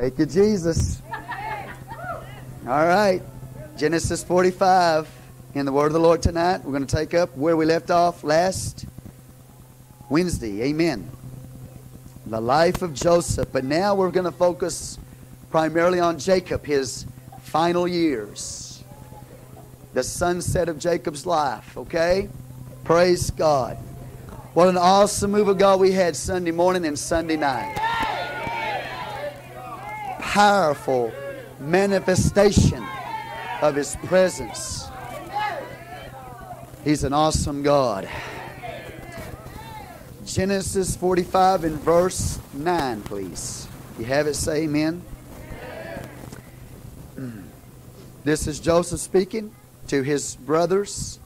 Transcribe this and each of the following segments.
Thank you, Jesus. All right. Genesis 45 in the Word of the Lord tonight. We're going to take up where we left off last Wednesday. Amen. The life of Joseph. But now we're going to focus primarily on Jacob, his final years. The sunset of Jacob's life, okay? Praise God. What an awesome move of God we had Sunday morning and Sunday night. Powerful manifestation of His presence. He's an awesome God. Genesis 45 and verse 9, please. You have it, say amen. This is Joseph speaking to his brothers.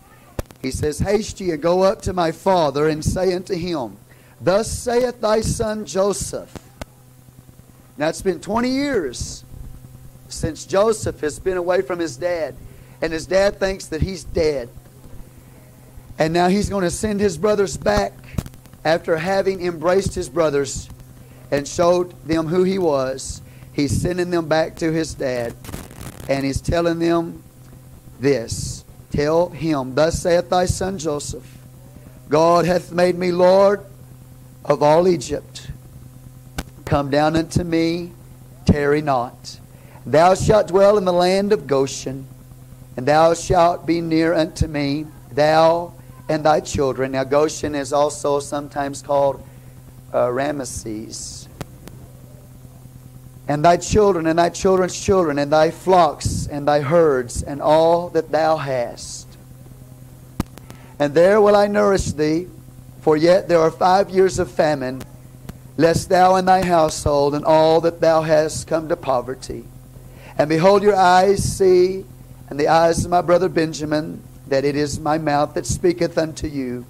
He says, Haste ye go up to my father and say unto him, Thus saith thy son Joseph. It's been 20 years since Joseph has been away from his dad, and his dad thinks that he's dead. And now he's going to send his brothers back after having embraced his brothers and showed them who he was. He's sending them back to his dad, and he's telling them this Tell him, Thus saith thy son Joseph, God hath made me Lord of all Egypt. Come down unto me, tarry not. Thou shalt dwell in the land of Goshen, and thou shalt be near unto me, thou and thy children. Now, Goshen is also sometimes called uh, Ramesses. And thy children, and thy children's children, and thy flocks, and thy herds, and all that thou hast. And there will I nourish thee, for yet there are five years of famine, lest thou and thy household and all that thou hast come to poverty. And behold, your eyes see, and the eyes of my brother Benjamin, that it is my mouth that speaketh unto you.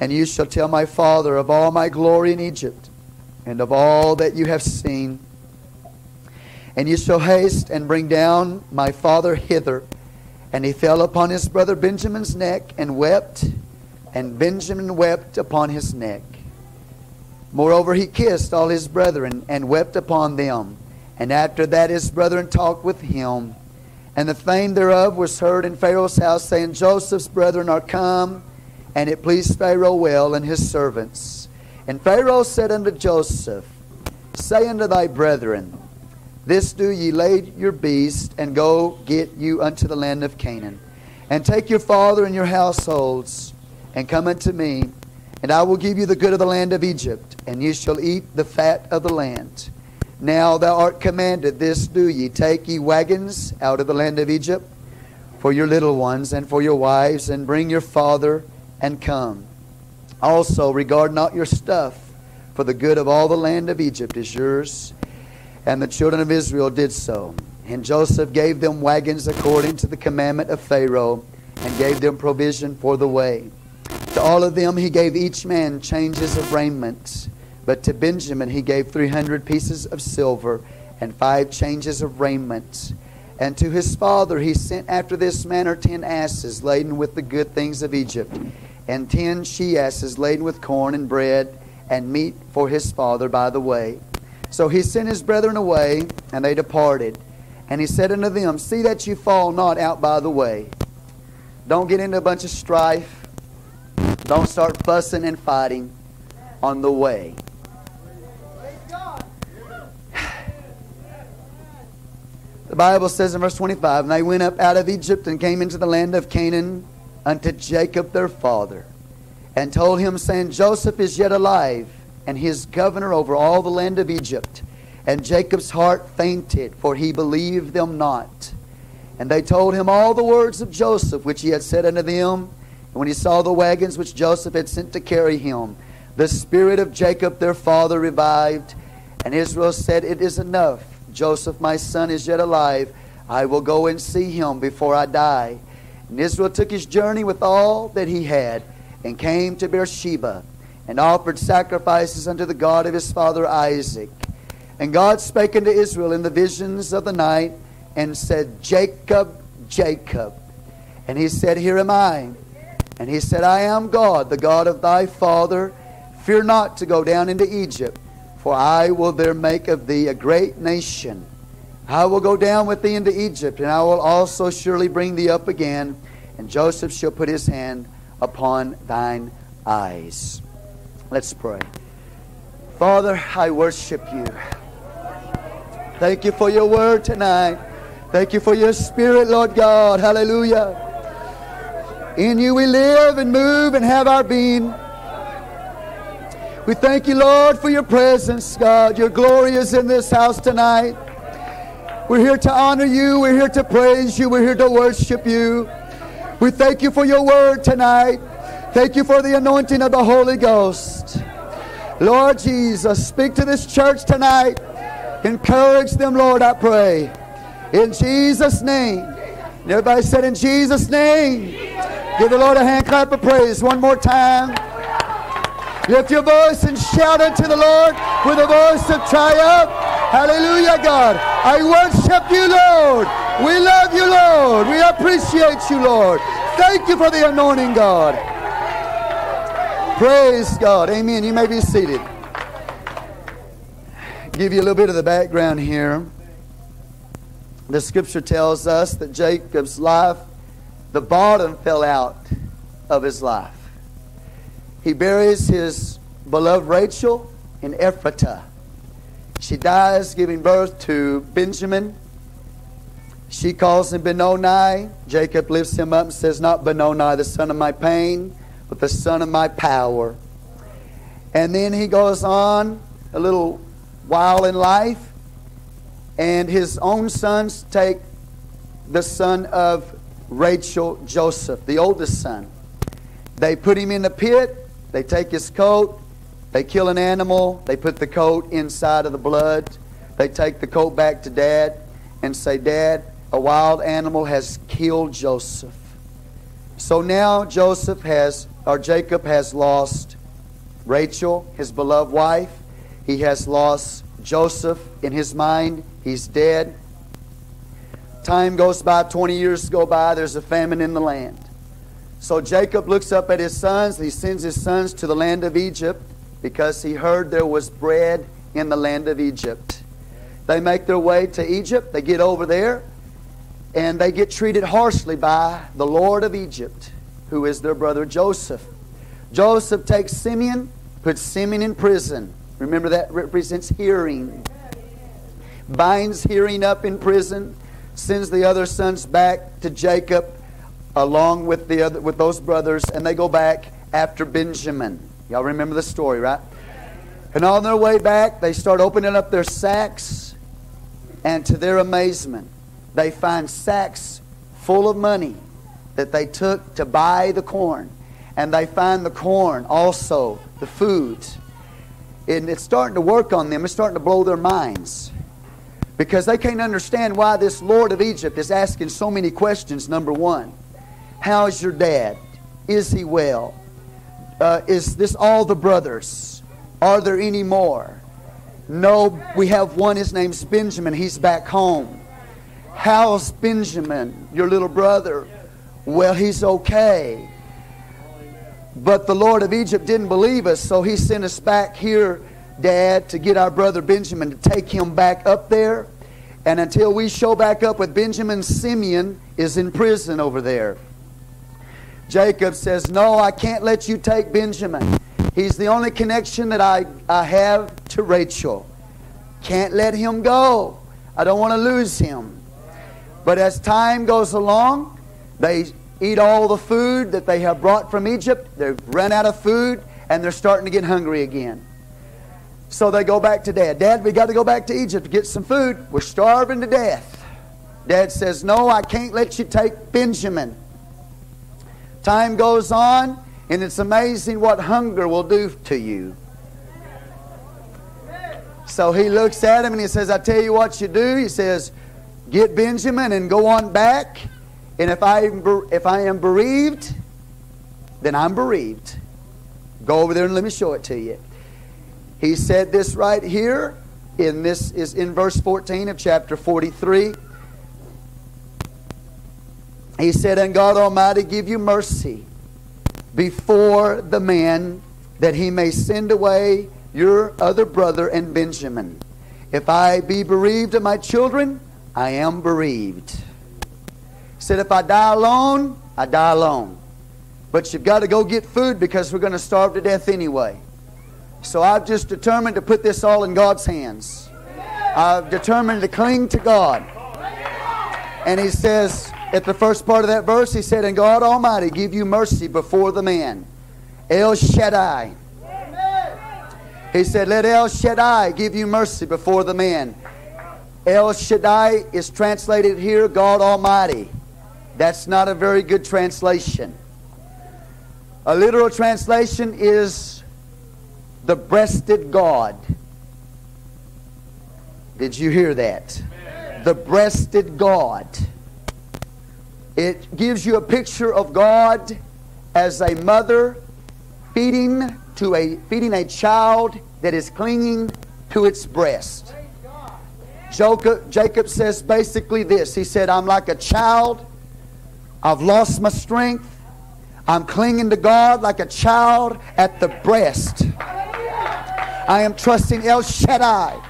And you shall tell my father of all my glory in Egypt, and of all that you have seen. And you shall haste and bring down my father hither. And he fell upon his brother Benjamin's neck and wept, and Benjamin wept upon his neck. Moreover, he kissed all his brethren and wept upon them. And after that, his brethren talked with him. And the fame thereof was heard in Pharaoh's house, saying, Joseph's brethren are come. And it pleased Pharaoh well and his servants. And Pharaoh said unto Joseph, Say unto thy brethren, This do ye lay your beast, and go get you unto the land of Canaan. And take your father and your households, and come unto me, and I will give you the good of the land of Egypt, and ye shall eat the fat of the land. Now thou art commanded, this do ye, take ye wagons out of the land of Egypt for your little ones and for your wives, and bring your father and come. Also regard not your stuff, for the good of all the land of Egypt is yours. And the children of Israel did so. And Joseph gave them wagons according to the commandment of Pharaoh, and gave them provision for the way. To all of them he gave each man changes of raiment. But to Benjamin he gave 300 pieces of silver and five changes of raiment. And to his father he sent after this manner ten asses laden with the good things of Egypt, and ten she asses laden with corn and bread and meat for his father by the way. So he sent his brethren away, and they departed. And he said unto them, See that you fall not out by the way. Don't get into a bunch of strife. Don't start fussing and fighting on the way. The Bible says in verse 25, And they went up out of Egypt and came into the land of Canaan unto Jacob their father, and told him, saying, Joseph is yet alive, and he is governor over all the land of Egypt. And Jacob's heart fainted, for he believed them not. And they told him all the words of Joseph, which he had said unto them. And when he saw the wagons which Joseph had sent to carry him, the spirit of Jacob their father revived. And Israel said, It is enough. Joseph, my son, is yet alive. I will go and see him before I die. And Israel took his journey with all that he had, and came to Beersheba, and offered sacrifices unto the God of his father Isaac. And God spake unto Israel in the visions of the night, and said, Jacob, Jacob. And he said, Here am I. And he said, I am God, the God of thy father. Fear not to go down into Egypt For I will there make of thee a great nation. I will go down with thee into Egypt, and I will also surely bring thee up again. And Joseph shall put his hand upon thine eyes. Let's pray. Father, I worship you. Thank you for your word tonight. Thank you for your spirit, Lord God. Hallelujah. In you we live and move and have our being. We thank you, Lord, for your presence, God. Your glory is in this house tonight. We're here to honor you. We're here to praise you. We're here to worship you. We thank you for your word tonight. Thank you for the anointing of the Holy Ghost. Lord Jesus, speak to this church tonight. Encourage them, Lord, I pray. In Jesus' name. Everybody said, In Jesus' name. Give the Lord a hand clap of praise one more time. Lift your voice and shout unto the Lord with a voice of triumph. Hallelujah, God. I worship you, Lord. We love you, Lord. We appreciate you, Lord. Thank you for the anointing, God. Praise God. Amen. You may be seated. Give you a little bit of the background here. The scripture tells us that Jacob's life, the bottom fell out of his life. He buries his beloved Rachel in Ephratah. She dies giving birth to Benjamin. She calls him Benoni. Jacob lifts him up and says, Not Benoni, the son of my pain, but the son of my power. And then he goes on a little while in life, and his own sons take the son of Rachel, Joseph, the oldest son. They put him in the pit, they take his coat, they kill an animal, they put the coat inside of the blood, they take the coat back to dad and say, Dad, a wild animal has killed Joseph. So now Joseph has or Jacob has lost Rachel, his beloved wife. He has lost Joseph in his mind. He's dead. Time goes by, 20 years go by, there's a famine in the land. So Jacob looks up at his sons. He sends his sons to the land of Egypt because he heard there was bread in the land of Egypt. They make their way to Egypt. They get over there and they get treated harshly by the Lord of Egypt who is their brother Joseph. Joseph takes Simeon, puts Simeon in prison. Remember that represents hearing. Binds hearing up in prison, sends the other sons back to Jacob along with the other with those brothers, and they go back after Benjamin. Y'all remember the story, right? And on their way back, they start opening up their sacks, and to their amazement, they find sacks full of money that they took to buy the corn. And they find the corn also, the food. And it's starting to work on them, it's starting to blow their minds. Because they can't understand why this Lord of Egypt is asking so many questions. Number one, how's your dad? Is he well? Uh, is this all the brothers? Are there any more? No, we have one. His name's Benjamin. He's back home. How's Benjamin, your little brother? Well, he's okay. But the Lord of Egypt didn't believe us, so he sent us back here, Dad, to get our brother Benjamin to take him back up there. And until we show back up with Benjamin, Simeon is in prison over there. Jacob says, No, I can't let you take Benjamin. He's the only connection that I, I have to Rachel. Can't let him go. I don't want to lose him. But as time goes along, they eat all the food that they have brought from Egypt. They've run out of food and they're starting to get hungry again. So they go back to dad. Dad, we got to go back to Egypt to get some food. We're starving to death. Dad says, No, I can't let you take Benjamin. Time goes on, and it's amazing what hunger will do to you. So he looks at him and he says, I tell you what you do. He says, Get Benjamin and go on back and if I, if I am bereaved, then I'm bereaved. Go over there and let me show it to you. He said this right here, in this is in verse 14 of chapter 43. He said, And God Almighty give you mercy before the man that he may send away your other brother and Benjamin. If I be bereaved of my children, I am bereaved. He said, If I die alone, I die alone. But you've got to go get food because we're going to starve to death anyway. So I've just determined to put this all in God's hands. I've determined to cling to God. And he says, at the first part of that verse, he said, And God Almighty give you mercy before the man. El Shaddai. He said, Let El Shaddai give you mercy before the man. El Shaddai is translated here, God Almighty. That's not a very good translation. A literal translation is the breasted God. Did you hear that? The breasted God. It gives you a picture of God as a mother feeding to a feeding a child that is clinging to its breast. Jacob, Jacob says basically this. He said, I'm like a child. I've lost my strength. I'm clinging to God like a child at the breast. I am trusting El Shaddai,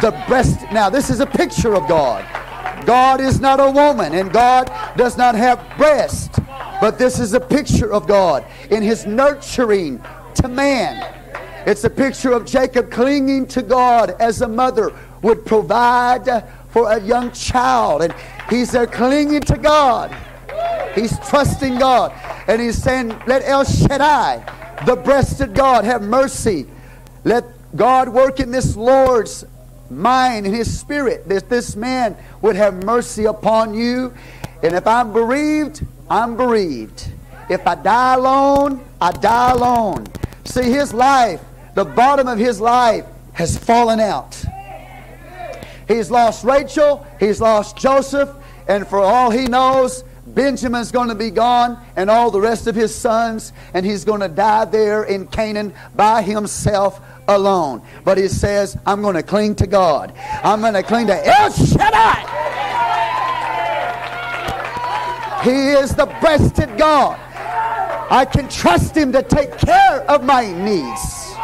the breast. Now, this is a picture of God. God is not a woman, and God does not have breast. But this is a picture of God in his nurturing to man. It's a picture of Jacob clinging to God as a mother would provide for a young child. And he's there clinging to God. He's trusting God. And he's saying, Let El Shaddai, the breasted God, have mercy. Let God work in this Lord's mind and his spirit that this man would have mercy upon you. And if I'm bereaved, I'm bereaved. If I die alone, I die alone. See, his life, the bottom of his life has fallen out. He's lost Rachel, he's lost Joseph, and for all he knows, Benjamin's going to be gone and all the rest of his sons, and he's going to die there in Canaan by himself alone. But he says, I'm going to cling to God. I'm going to cling to El Shaddai. He is the breasted God. I can trust Him to take care of my needs.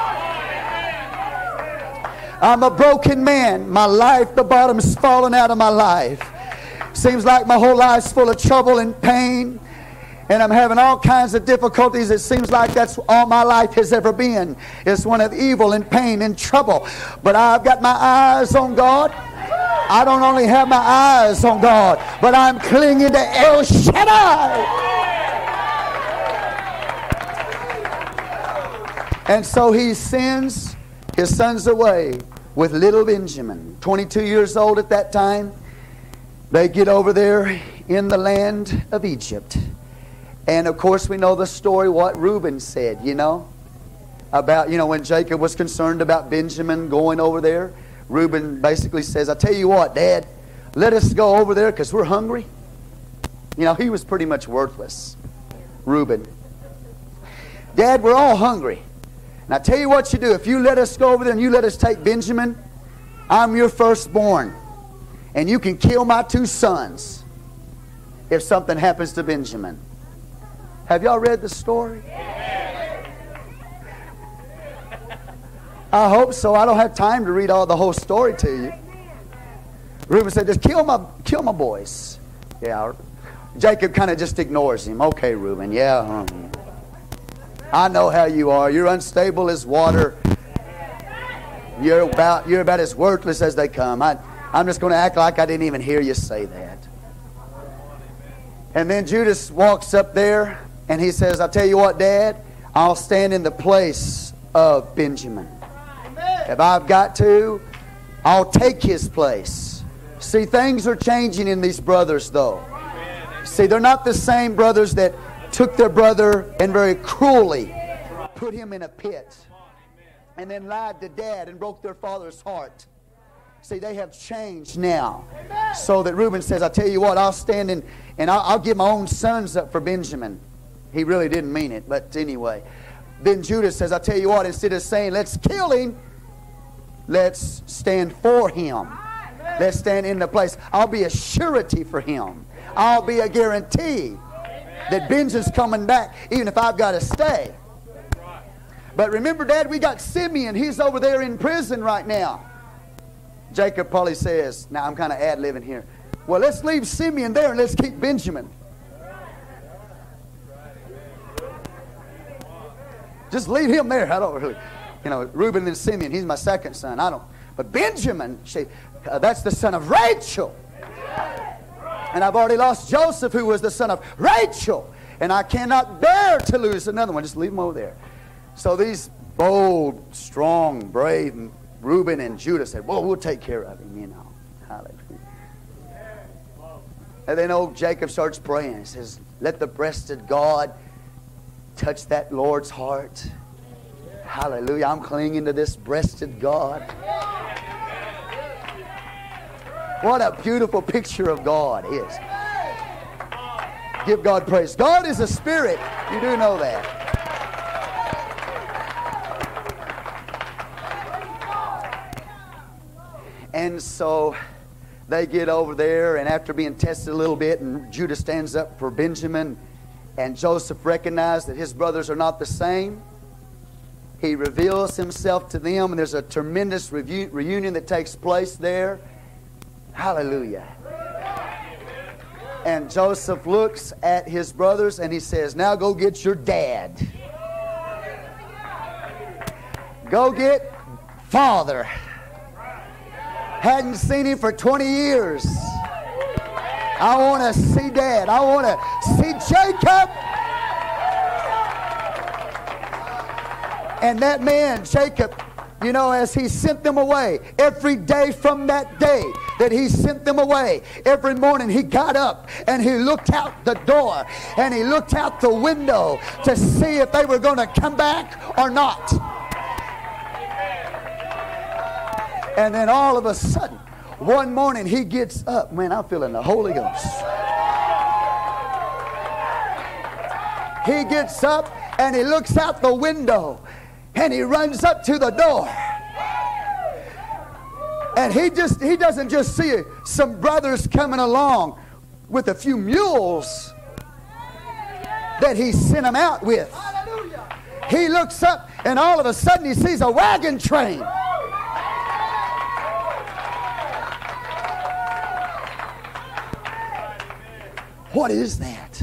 I'm a broken man. My life, the bottom's fallen out of my life. Seems like my whole life's full of trouble and pain. And I'm having all kinds of difficulties. It seems like that's all my life has ever been. It's one of evil and pain and trouble. But I've got my eyes on God. I don't only have my eyes on God, but I'm clinging to El Shaddai. And so he sends his sons away with little Benjamin, 22 years old at that time. They get over there in the land of Egypt. And of course, we know the story what Reuben said, you know, about, you know, when Jacob was concerned about Benjamin going over there. Reuben basically says, I tell you what, Dad, let us go over there because we're hungry. You know, he was pretty much worthless, Reuben. Dad, we're all hungry. And I tell you what you do. If you let us go over there and you let us take Benjamin, I'm your firstborn. And you can kill my two sons if something happens to Benjamin. Have y'all read the story? I hope so. I don't have time to read all the whole story to you. Reuben said, just kill my, kill my boys. Yeah. Jacob kind of just ignores him. Okay, Reuben. Yeah. Uh-huh. I know how you are. You're unstable as water. You're about, you're about as worthless as they come. I, I'm just going to act like I didn't even hear you say that. And then Judas walks up there and he says, I'll tell you what, Dad, I'll stand in the place of Benjamin. If I've got to, I'll take his place. See, things are changing in these brothers, though. See, they're not the same brothers that took their brother and very cruelly put him in a pit and then lied to dad and broke their father's heart. See, they have changed now. So that Reuben says, I tell you what, I'll stand in and I'll, I'll give my own sons up for Benjamin. He really didn't mean it, but anyway. Then Judas says, I tell you what, instead of saying, let's kill him, let's stand for him. Let's stand in the place. I'll be a surety for him. I'll be a guarantee that Benjamin's coming back, even if I've got to stay. But remember, Dad, we got Simeon. He's over there in prison right now. Jacob probably says, Now I'm kind of ad libbing here. Well, let's leave Simeon there and let's keep Benjamin. Just leave him there. I don't really, you know, Reuben and Simeon, he's my second son. I don't. But Benjamin, she, uh, that's the son of Rachel. And I've already lost Joseph, who was the son of Rachel. And I cannot bear to lose another one. Just leave him over there. So these bold, strong, brave Reuben and Judah said, Well, we'll take care of him, you know. Hallelujah. And then old Jacob starts praying. He says, Let the breasted God touch that Lord's heart. Hallelujah. I'm clinging to this breasted God. What a beautiful picture of God is. Give God praise. God is a spirit. You do know that. And so they get over there, and after being tested a little bit, and Judah stands up for Benjamin, and Joseph recognized that his brothers are not the same. He reveals himself to them, and there's a tremendous reunion that takes place there. Hallelujah. And Joseph looks at his brothers and he says, Now go get your dad. Go get father. Hadn't seen him for 20 years. I want to see dad. I want to see Jacob. And that man, Jacob, you know, as he sent them away, every day from that day that he sent them away, every morning he got up and he looked out the door and he looked out the window to see if they were going to come back or not. And then all of a sudden, one morning he gets up. Man, I'm feeling the Holy Ghost. He gets up and he looks out the window and he runs up to the door. And he just he doesn't just see some brothers coming along with a few mules that he sent them out with. He looks up and all of a sudden he sees a wagon train. What is that?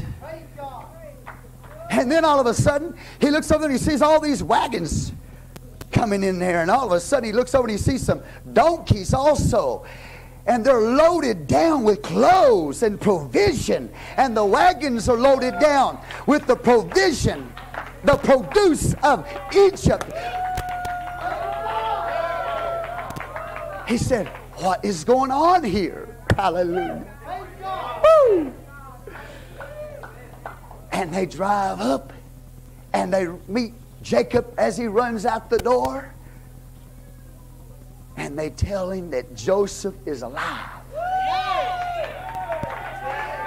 And then all of a sudden, he looks over and he sees all these wagons coming in there. And all of a sudden, he looks over and he sees some donkeys also. And they're loaded down with clothes and provision. And the wagons are loaded down with the provision, the produce of Egypt. He said, What is going on here? Hallelujah. Woo! And they drive up and they meet Jacob as he runs out the door. And they tell him that Joseph is alive.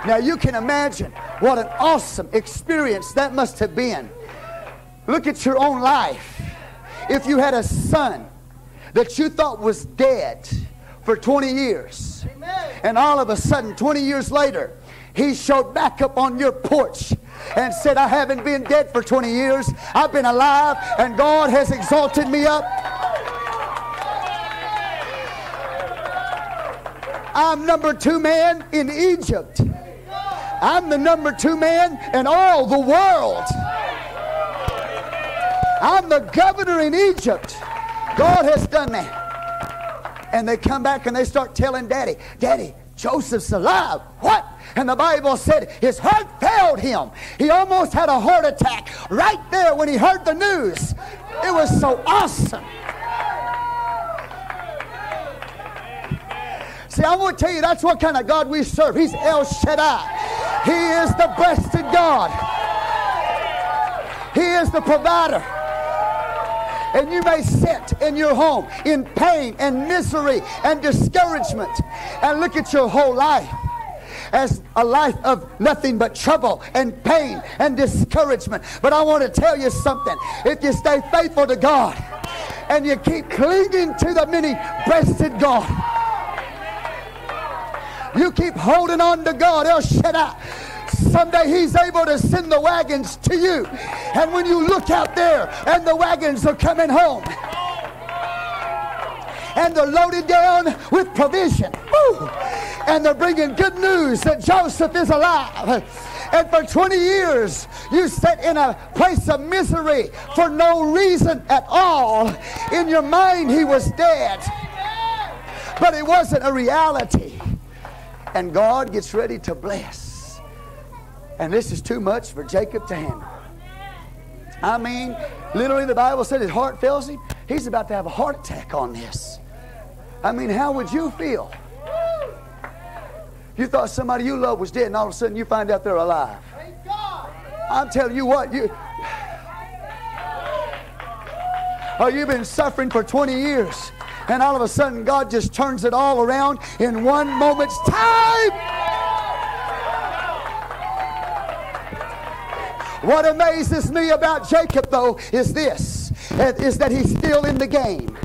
Now you can imagine what an awesome experience that must have been. Look at your own life. If you had a son that you thought was dead for 20 years, and all of a sudden, 20 years later, he showed back up on your porch and said, I haven't been dead for 20 years. I've been alive, and God has exalted me up. I'm number two man in Egypt. I'm the number two man in all the world. I'm the governor in Egypt. God has done that. And they come back and they start telling Daddy, Daddy, Joseph's alive. What? And the Bible said his heart failed him. He almost had a heart attack right there when he heard the news. It was so awesome. See, I want to tell you that's what kind of God we serve. He's El Shaddai. He is the breasted God. He is the provider. And you may sit in your home in pain and misery and discouragement and look at your whole life as a life of nothing but trouble and pain and discouragement. But I want to tell you something. If you stay faithful to God and you keep clinging to the many breasted God, you keep holding on to God, El Shaddai. Someday He's able to send the wagons to you. And when you look out there and the wagons are coming home, and they're loaded down with provision. Woo! And they're bringing good news that Joseph is alive. And for 20 years, you sat in a place of misery for no reason at all. In your mind, he was dead. But it wasn't a reality. And God gets ready to bless. And this is too much for Jacob to handle. I mean, literally, the Bible said his heart fails him. He's about to have a heart attack on this. I mean, how would you feel? You thought somebody you love was dead, and all of a sudden you find out they're alive. I'm telling you what, you. Oh, you've been suffering for 20 years, and all of a sudden God just turns it all around in one moment's time. What amazes me about Jacob, though, is this: is that he's still in the game.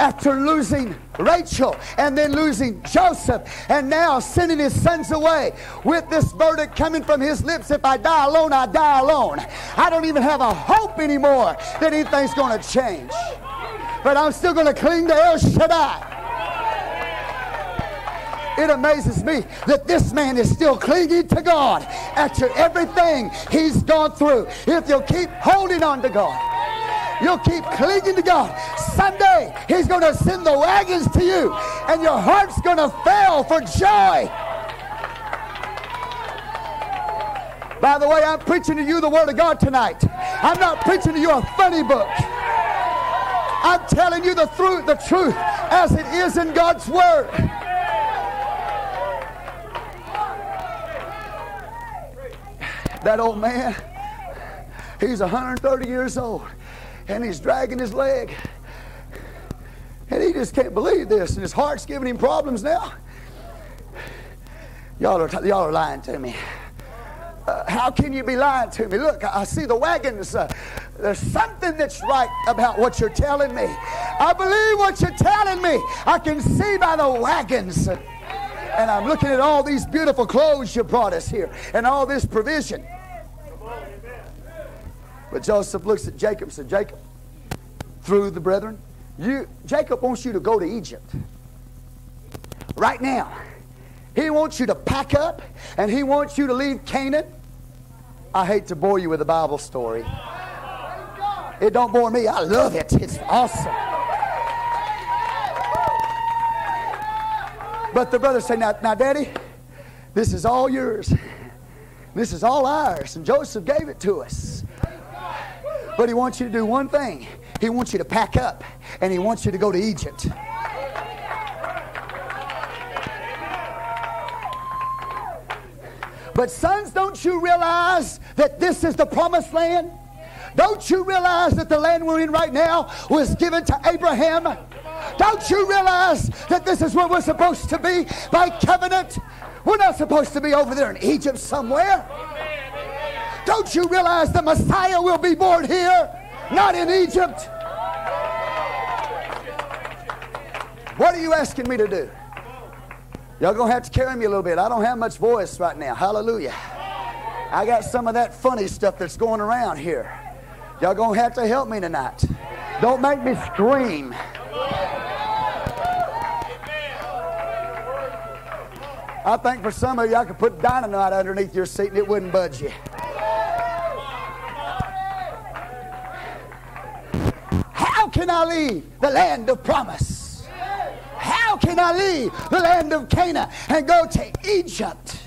after losing Rachel and then losing Joseph and now sending his sons away with this verdict coming from his lips if I die alone, I die alone. I don't even have a hope anymore that anything's going to change. But I'm still going to cling to El Shaddai. It amazes me that this man is still clinging to God after everything he's gone through. If you'll keep holding on to God, You'll keep clinging to God. Someday He's going to send the wagons to you, and your heart's going to fail for joy. By the way, I'm preaching to you the Word of God tonight. I'm not preaching to you a funny book. I'm telling you the truth, the truth as it is in God's Word. That old man, he's 130 years old and he's dragging his leg. And he just can't believe this, and his heart's giving him problems now. Y'all are, y'all are lying to me. Uh, how can you be lying to me? Look, I see the wagons. Uh, there's something that's right about what you're telling me. I believe what you're telling me. I can see by the wagons. And I'm looking at all these beautiful clothes you brought us here and all this provision. But Joseph looks at Jacob and said, Jacob, through the brethren, you, Jacob wants you to go to Egypt. Right now. He wants you to pack up and he wants you to leave Canaan. I hate to bore you with a Bible story. It don't bore me. I love it. It's awesome. But the brothers say, now, now, Daddy, this is all yours. This is all ours. And Joseph gave it to us. But he wants you to do one thing. He wants you to pack up and he wants you to go to Egypt. But sons, don't you realize that this is the promised land? Don't you realize that the land we're in right now was given to Abraham? Don't you realize that this is where we're supposed to be by covenant? We're not supposed to be over there in Egypt somewhere. Don't you realize the Messiah will be born here, not in Egypt? What are you asking me to do? Y'all gonna have to carry me a little bit. I don't have much voice right now. Hallelujah. I got some of that funny stuff that's going around here. Y'all gonna have to help me tonight. Don't make me scream. I think for some of you, I could put dynamite underneath your seat and it wouldn't budge you. How can I leave the land of promise? How can I leave the land of Canaan and go to Egypt?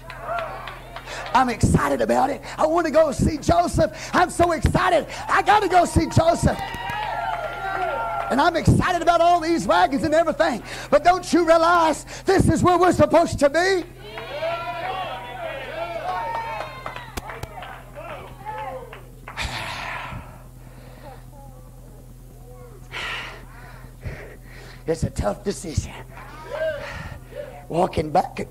I'm excited about it. I want to go see Joseph. I'm so excited. I got to go see Joseph. And I'm excited about all these wagons and everything. But don't you realize this is where we're supposed to be? It's a tough decision. Walking back.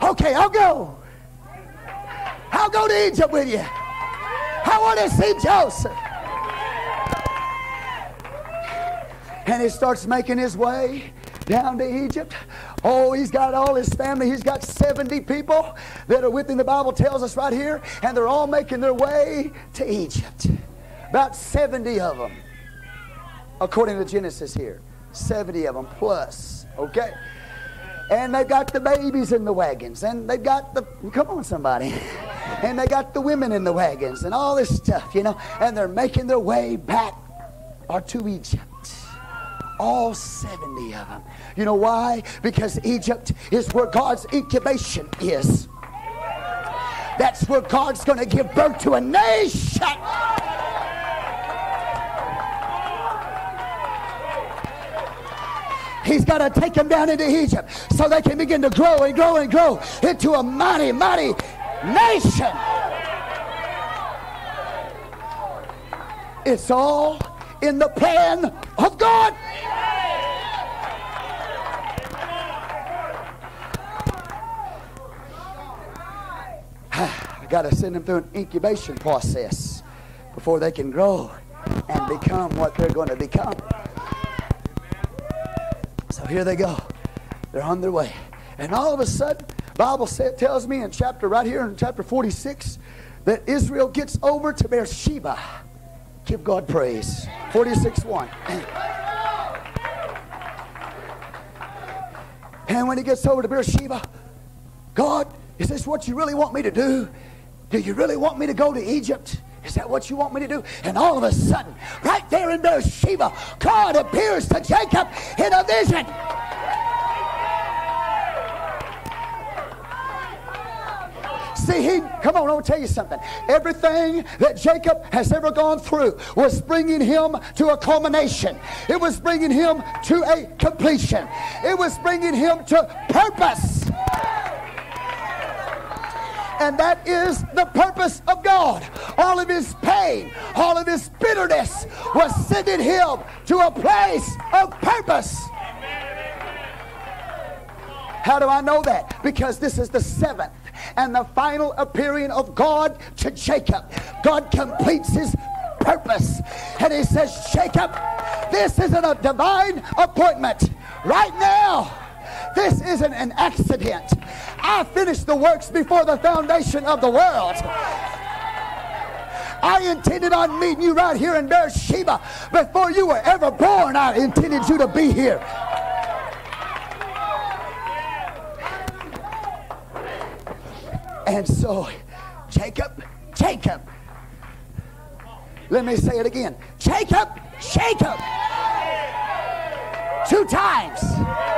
Okay, I'll go. I'll go to Egypt with you. I want to see Joseph. and he starts making his way down to Egypt. Oh, he's got all his family. He's got 70 people that are with him, the Bible tells us right here, and they're all making their way to Egypt. About 70 of them, according to Genesis here. 70 of them plus. Okay? And they've got the babies in the wagons, and they've got the, come on, somebody. And they got the women in the wagons, and all this stuff, you know, and they're making their way back or to Egypt. All 70 of them. You know why? Because Egypt is where God's incubation is. That's where God's going to give birth to a nation. He's got to take them down into Egypt so they can begin to grow and grow and grow into a mighty, mighty nation. It's all in the plan of God. I got to send them through an incubation process before they can grow and become what they're going to become. So here they go. They're on their way. And all of a sudden, Bible say, tells me in chapter right here in chapter 46 that Israel gets over to Beersheba. Give God praise. 46 1. And when he gets over to Beersheba, God, is this what you really want me to do? Do you really want me to go to Egypt? Is that what you want me to do? And all of a sudden, right there in Beersheba, God appears to Jacob in a vision. See, he, come on, I want to tell you something. Everything that Jacob has ever gone through was bringing him to a culmination. It was bringing him to a completion. It was bringing him to purpose. And that is the purpose of God. All of his pain, all of his bitterness was sending him to a place of purpose. How do I know that? Because this is the seventh and the final appearing of God to Jacob. God completes his purpose. And he says, Jacob, this isn't a divine appointment. Right now, this isn't an accident. I finished the works before the foundation of the world. I intended on meeting you right here in Beersheba. Before you were ever born, I intended you to be here. And so, Jacob, Jacob. Let me say it again. Jacob, Jacob. Two times.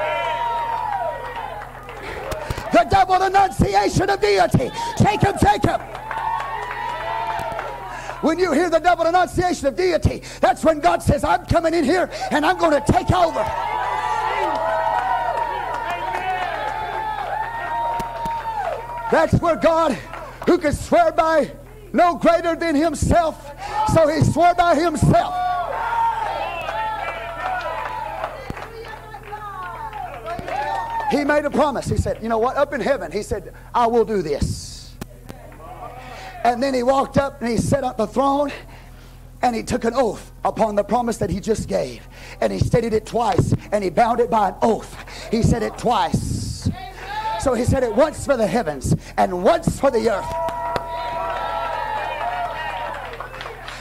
The double enunciation of deity. Jacob, Jacob. When you hear the double enunciation of deity, that's when God says, I'm coming in here and I'm going to take over. That's where God, who can swear by no greater than himself, so he swore by himself. He made a promise. He said, You know what? Up in heaven, he said, I will do this. And then he walked up and he set up the throne and he took an oath upon the promise that he just gave. And he stated it twice and he bound it by an oath. He said it twice. So he said it once for the heavens and once for the earth.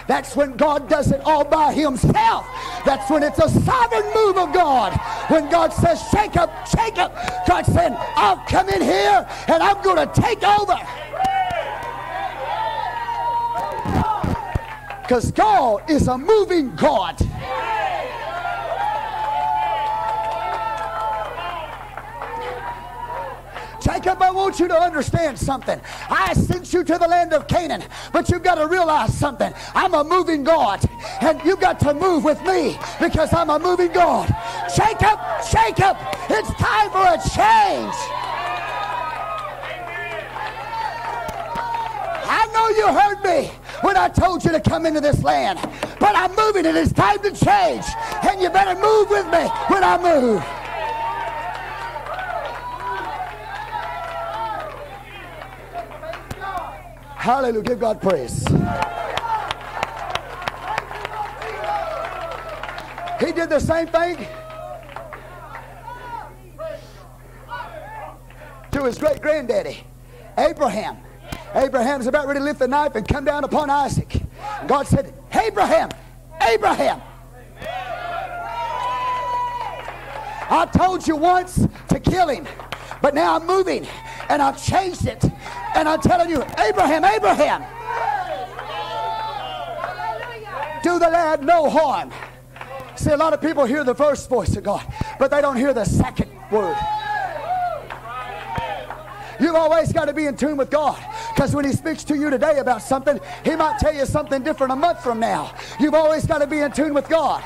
That's when God does it all by himself. That's when it's a sovereign move of God. When God says, Jacob, Jacob, God said, I'll come in here and I'm going to take over. Because God is a moving God. Jacob, I want you to understand something. I sent you to the land of Canaan, but you've got to realize something. I'm a moving God, and you've got to move with me because I'm a moving God. Jacob, Jacob, it's time for a change. I know you heard me when I told you to come into this land, but I'm moving and it's time to change. And you better move with me when I move. Hallelujah. Give God praise. He did the same thing to his great granddaddy, Abraham. Abraham's about ready to lift the knife and come down upon Isaac. God said, Abraham, Abraham. I told you once to kill him, but now I'm moving and I've changed it. And I'm telling you, Abraham, Abraham, do the lad no harm. See, a lot of people hear the first voice of God, but they don't hear the second word. You've always got to be in tune with God. Because when He speaks to you today about something, He might tell you something different a month from now. You've always got to be in tune with God.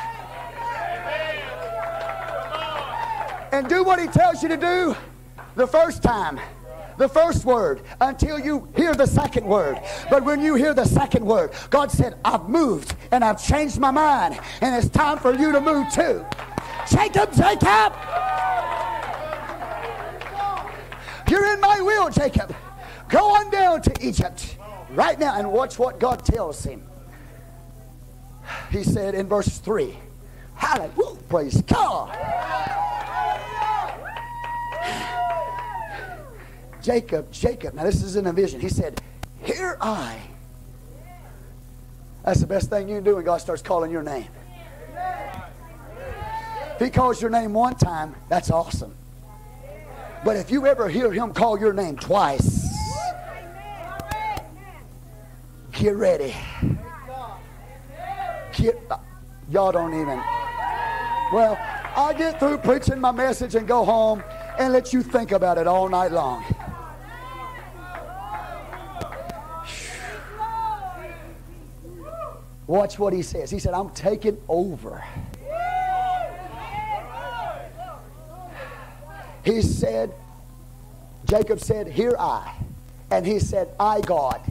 And do what He tells you to do the first time the first word until you hear the second word. But when you hear the second word, God said, I've moved and I've changed my mind, and it's time for you to move too. Jacob, Jacob! You're in my will, Jacob. Go on down to Egypt right now and watch what God tells him. He said in verse 3, Hallelujah, praise God. Jacob, Jacob. Now, this is in a vision. He said, Here I. That's the best thing you can do when God starts calling your name. If He calls your name one time, that's awesome. But if you ever hear Him call your name twice, get ready. Get, y'all don't even. Well, I get through preaching my message and go home and let you think about it all night long. Watch what he says. He said, I'm taking over. He said, Jacob said, Here I. And he said, I, God.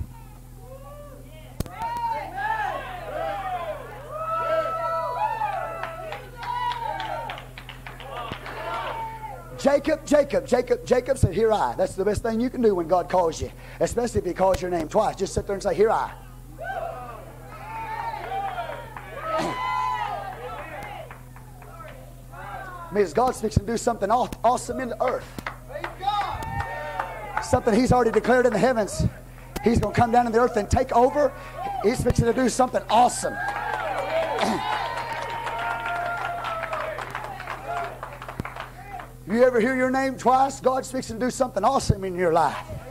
Jacob, Jacob, Jacob, Jacob said, Here I. That's the best thing you can do when God calls you, especially if He calls your name twice. Just sit there and say, Here I. means God's fixing to do something awesome in the earth. Something He's already declared in the heavens. He's going to come down in the earth and take over. He's fixing to do something awesome. you ever hear your name twice? God's fixing to do something awesome in your life.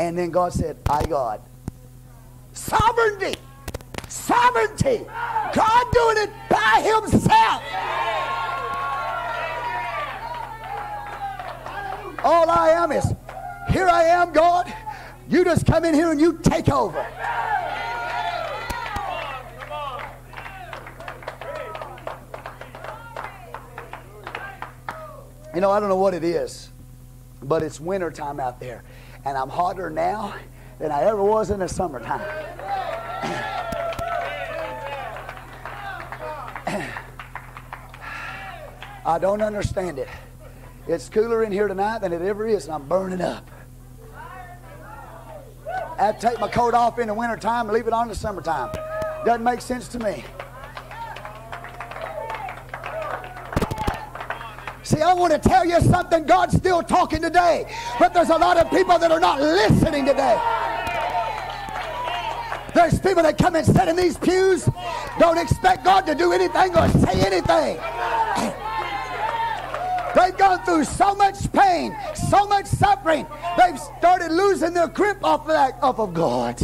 And then God said, I God. Sovereignty. Sovereignty. God doing it by himself. All I am is, here I am, God. You just come in here and you take over. You know, I don't know what it is, but it's winter time out there and I'm hotter now than I ever was in the summertime. I don't understand it. It's cooler in here tonight than it ever is, and I'm burning up. I take my coat off in the wintertime and leave it on in the summertime. Doesn't make sense to me. See, I want to tell you something. God's still talking today. But there's a lot of people that are not listening today. There's people that come and sit in these pews, don't expect God to do anything or say anything. They've gone through so much pain, so much suffering. They've started losing their grip off of that, off of God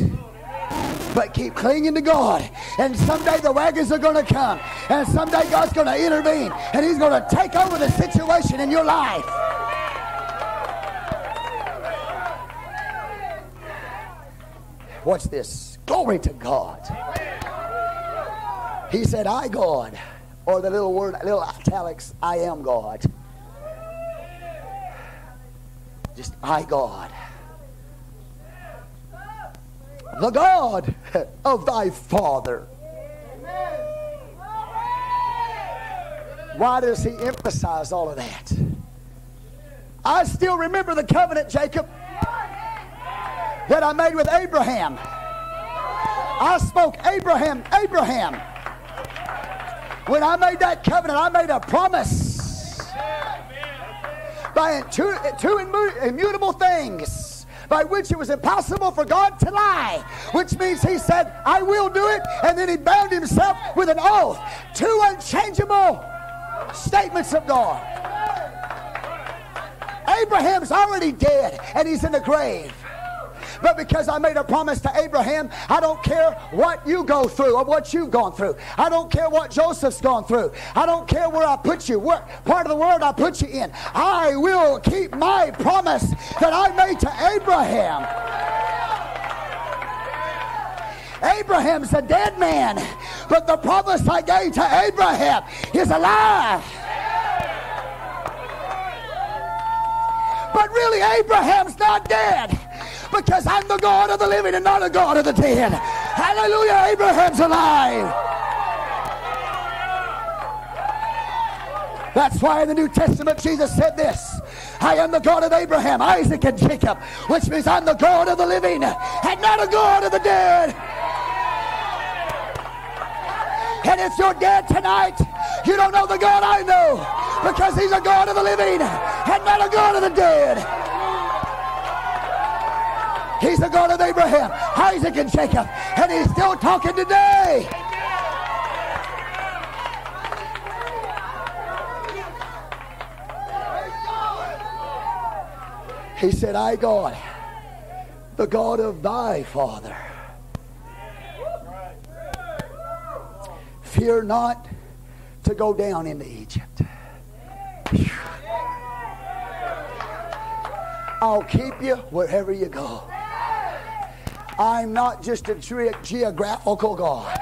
but keep clinging to God. And someday the wagons are going to come. And someday God's going to intervene. And He's going to take over the situation in your life. Watch this. Glory to God. He said, I, God. Or the little word, little italics, I am God. Just I, God the God of thy father. Why does he emphasize all of that? I still remember the covenant, Jacob, that I made with Abraham. I spoke Abraham, Abraham. When I made that covenant, I made a promise by two, two immutable things by which it was impossible for God to lie, which means He said, I will do it, and then He bound Himself with an oath. Two unchangeable statements of God. Abraham's already dead, and he's in the grave. But because I made a promise to Abraham, I don't care what you go through or what you've gone through. I don't care what Joseph's gone through. I don't care where I put you, what part of the world I put you in. I will keep my promise that I made to Abraham. Abraham's a dead man, but the promise I gave to Abraham is alive. But really, Abraham's not dead because I'm the God of the living and not the God of the dead. Hallelujah, Abraham's alive. That's why in the New Testament Jesus said this I am the God of Abraham, Isaac, and Jacob, which means I'm the God of the living and not a God of the dead. And if you're dead tonight, you don't know the God I know because He's a God of the living and not a God of the dead. He's the God of Abraham, Isaac, and Jacob. And he's still talking today. He said, I, God, the God of thy father. Fear not to go down into Egypt. I'll keep you wherever you go. I'm not just a ge- geographical God.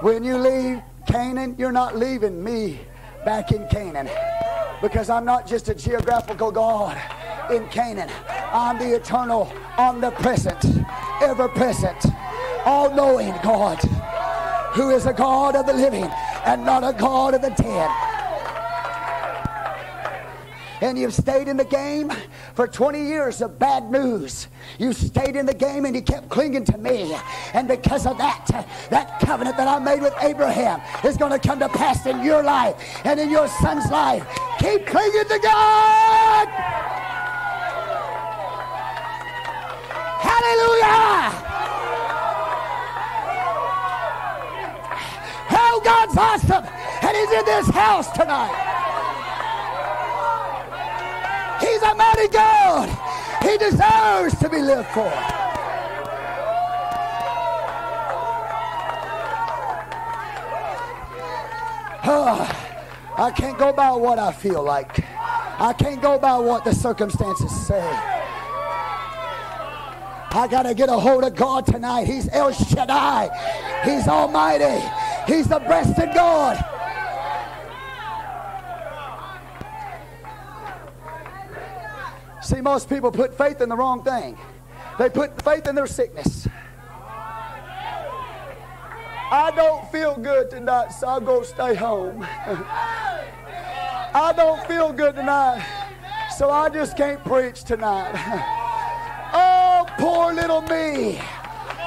When you leave Canaan, you're not leaving me back in Canaan because I'm not just a geographical God in Canaan. I'm the eternal, omnipresent, ever present, all knowing God who is a God of the living and not a God of the dead and you've stayed in the game for 20 years of bad news. You stayed in the game and you kept clinging to me. And because of that, that covenant that I made with Abraham is going to come to pass in your life and in your son's life. Keep clinging to God. Hallelujah. Oh, God's awesome. And He's in this house tonight. He's a mighty God. He deserves to be lived for. Oh, I can't go by what I feel like. I can't go by what the circumstances say. I got to get a hold of God tonight. He's El Shaddai. He's Almighty. He's the breasted God. See, most people put faith in the wrong thing. They put faith in their sickness. I don't feel good tonight, so I'll go stay home. I don't feel good tonight, so I just can't preach tonight. oh, poor little me.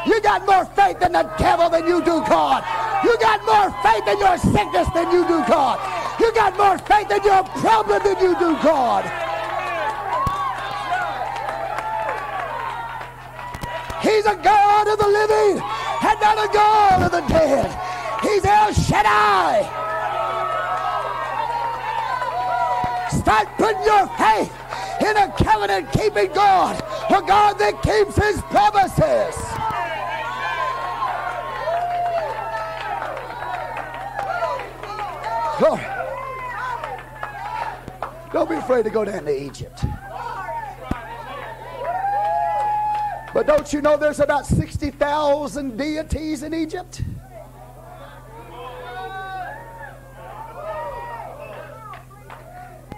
You got more faith in the devil than you do God. You got more faith in your sickness than you do God. You got more faith in your problem than you do God. He's a God of the living and not a God of the dead. He's El Shaddai. Start putting your faith in a covenant keeping God, a God that keeps his promises. Glory. Don't be afraid to go down to Egypt. But don't you know there's about 60,000 deities in Egypt?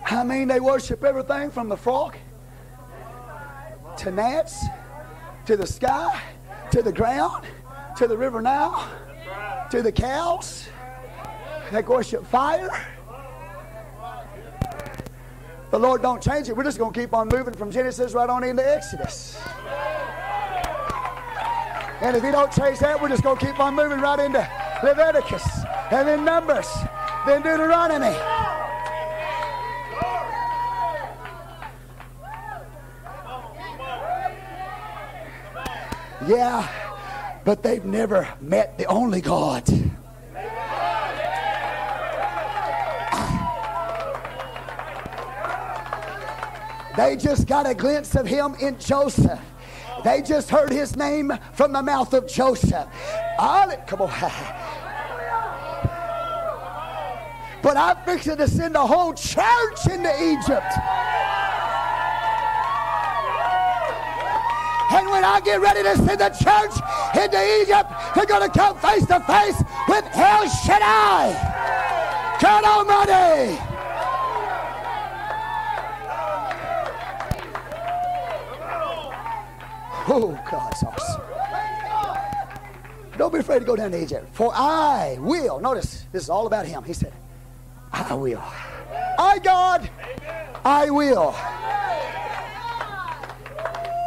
I mean, they worship everything from the frog to gnats to the sky to the ground to the river Nile. to the cows. They worship fire. The Lord don't change it. We're just going to keep on moving from Genesis right on into Exodus. And if He don't change that, we're just going to keep on moving right into Leviticus and then Numbers, then Deuteronomy. Yeah, but they've never met the only God. They just got a glimpse of him in Joseph. They just heard his name from the mouth of Joseph. Come on. But I'm fixing to send the whole church into Egypt. And when I get ready to send the church into Egypt, they're going to come face to face with El Shaddai. God Almighty. Oh, God's awesome. Don't be afraid to go down to Egypt. For I will. Notice, this is all about him. He said, I will. I, God, I will.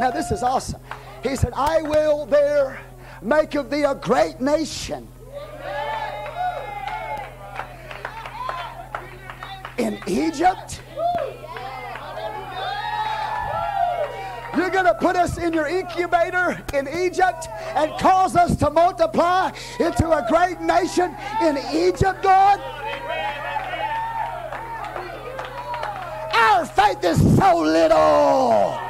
Now, this is awesome. He said, I will there make of thee a great nation. In Egypt, You're going to put us in your incubator in Egypt and cause us to multiply into a great nation in Egypt, God? Our faith is so little.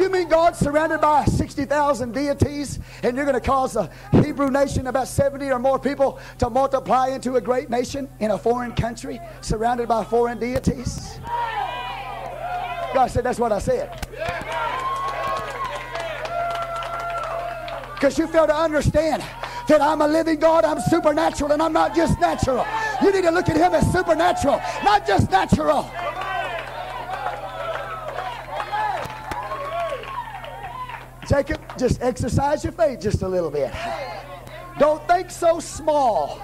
You mean God's surrounded by 60,000 deities and you're going to cause the Hebrew nation, about 70 or more people, to multiply into a great nation in a foreign country surrounded by foreign deities? God said, That's what I said. Because you fail to understand that I'm a living God, I'm supernatural, and I'm not just natural. You need to look at Him as supernatural, not just natural. Jacob, just exercise your faith just a little bit. Don't think so small.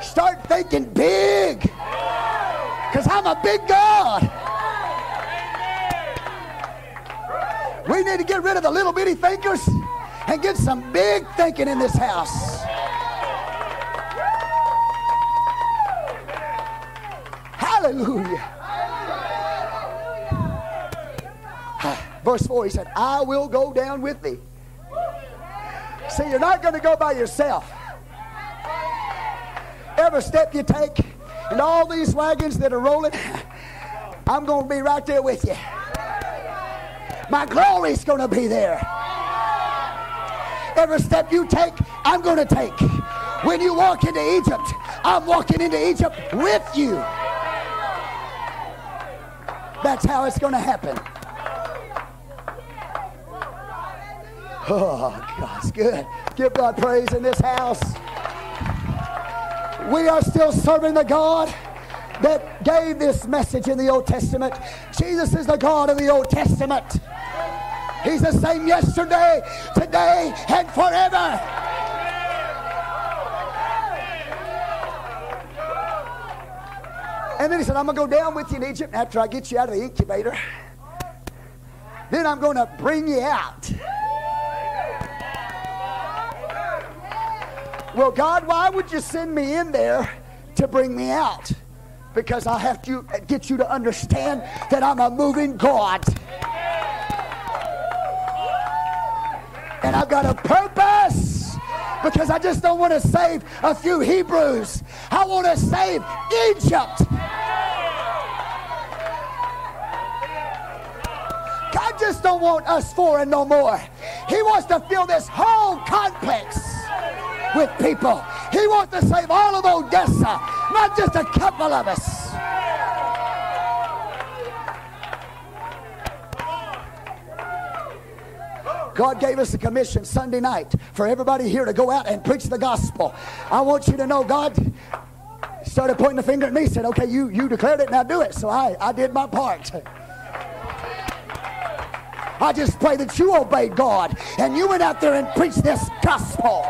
Start thinking big. Because I'm a big God. We need to get rid of the little bitty thinkers and get some big thinking in this house. Hallelujah. Verse 4, he said, I will go down with thee. See, you're not going to go by yourself. Every step you take, and all these wagons that are rolling, I'm going to be right there with you. My glory's going to be there. Every step you take, I'm going to take. When you walk into Egypt, I'm walking into Egypt with you. That's how it's going to happen. Oh, God's good. Give God praise in this house. We are still serving the God that gave this message in the Old Testament. Jesus is the God of the Old Testament. He's the same yesterday, today, and forever. And then he said, I'm going to go down with you in Egypt after I get you out of the incubator. Then I'm going to bring you out. Well, God, why would you send me in there to bring me out? Because I have to get you to understand that I'm a moving God. And I've got a purpose because I just don't want to save a few Hebrews. I want to save Egypt. God just don't want us foreign no more. He wants to fill this whole complex with people. He wants to save all of Odessa, not just a couple of us. God gave us a commission Sunday night for everybody here to go out and preach the gospel. I want you to know God started pointing the finger at me, said, okay, you, you declared it, now do it. So I, I did my part. I just pray that you obeyed God and you went out there and preached this gospel.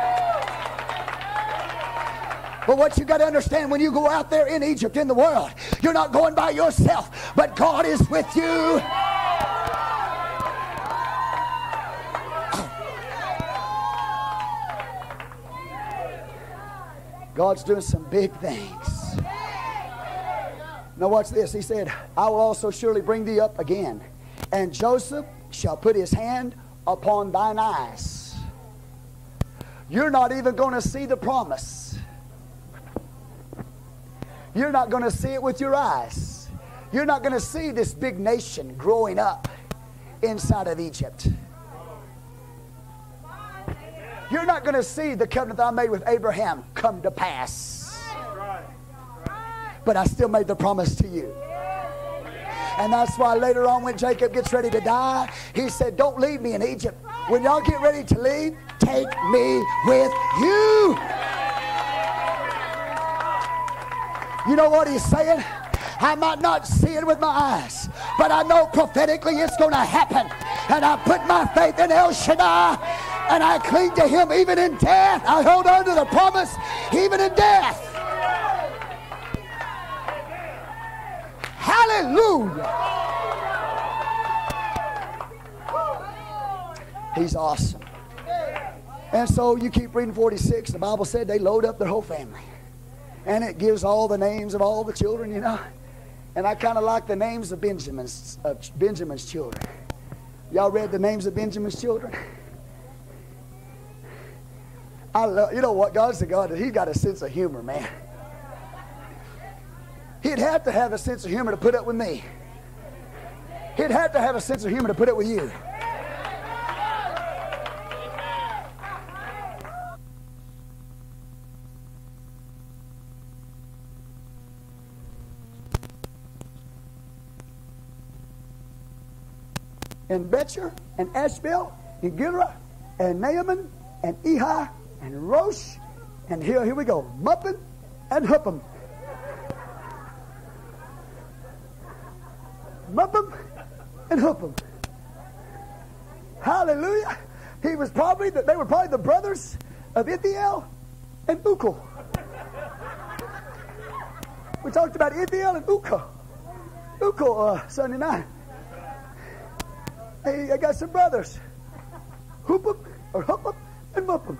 But what you got to understand when you go out there in Egypt, in the world, you're not going by yourself, but God is with you. God's doing some big things. Now, watch this. He said, I will also surely bring thee up again, and Joseph shall put his hand upon thine eyes. You're not even going to see the promise. You're not going to see it with your eyes. You're not going to see this big nation growing up inside of Egypt. You're not going to see the covenant that I made with Abraham come to pass. But I still made the promise to you. And that's why later on, when Jacob gets ready to die, he said, Don't leave me in Egypt. When y'all get ready to leave, take me with you. You know what he's saying? I might not see it with my eyes, but I know prophetically it's going to happen. And I put my faith in El Shaddai and I cling to him even in death. I hold on to the promise even in death. Hallelujah. He's awesome. And so you keep reading 46. The Bible said they load up their whole family. And it gives all the names of all the children, you know. And I kind of like the names of Benjamin's, of Benjamin's children. Y'all read the names of Benjamin's children? I love, you know what? God's a God, He's got a sense of humor, man. He'd have to have a sense of humor to put up with me. He'd have to have a sense of humor to put up with you. And Becher and Ashbel and Gilra and Naaman and Ehi and Rosh and here, here we go, Muppim and Huppim. Muppim and Huppim. Hallelujah. He was probably, the, they were probably the brothers of Ithiel and Ucal. We talked about Ithiel and Ucal. Ucal uh, Sunday night. Hey, I got some brothers. Hoopum or Hoopum and Muppum.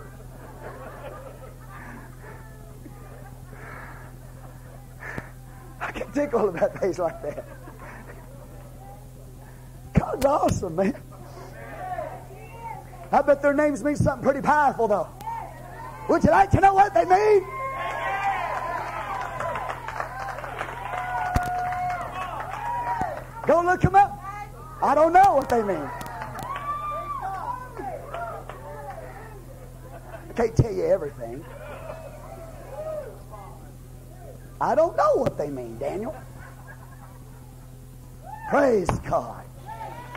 I can tickle about things like that. God's awesome, man. I bet their names mean something pretty powerful, though. Would you like to know what they mean? Go look them up. I don't know what they mean. I can't tell you everything. I don't know what they mean, Daniel. Praise God.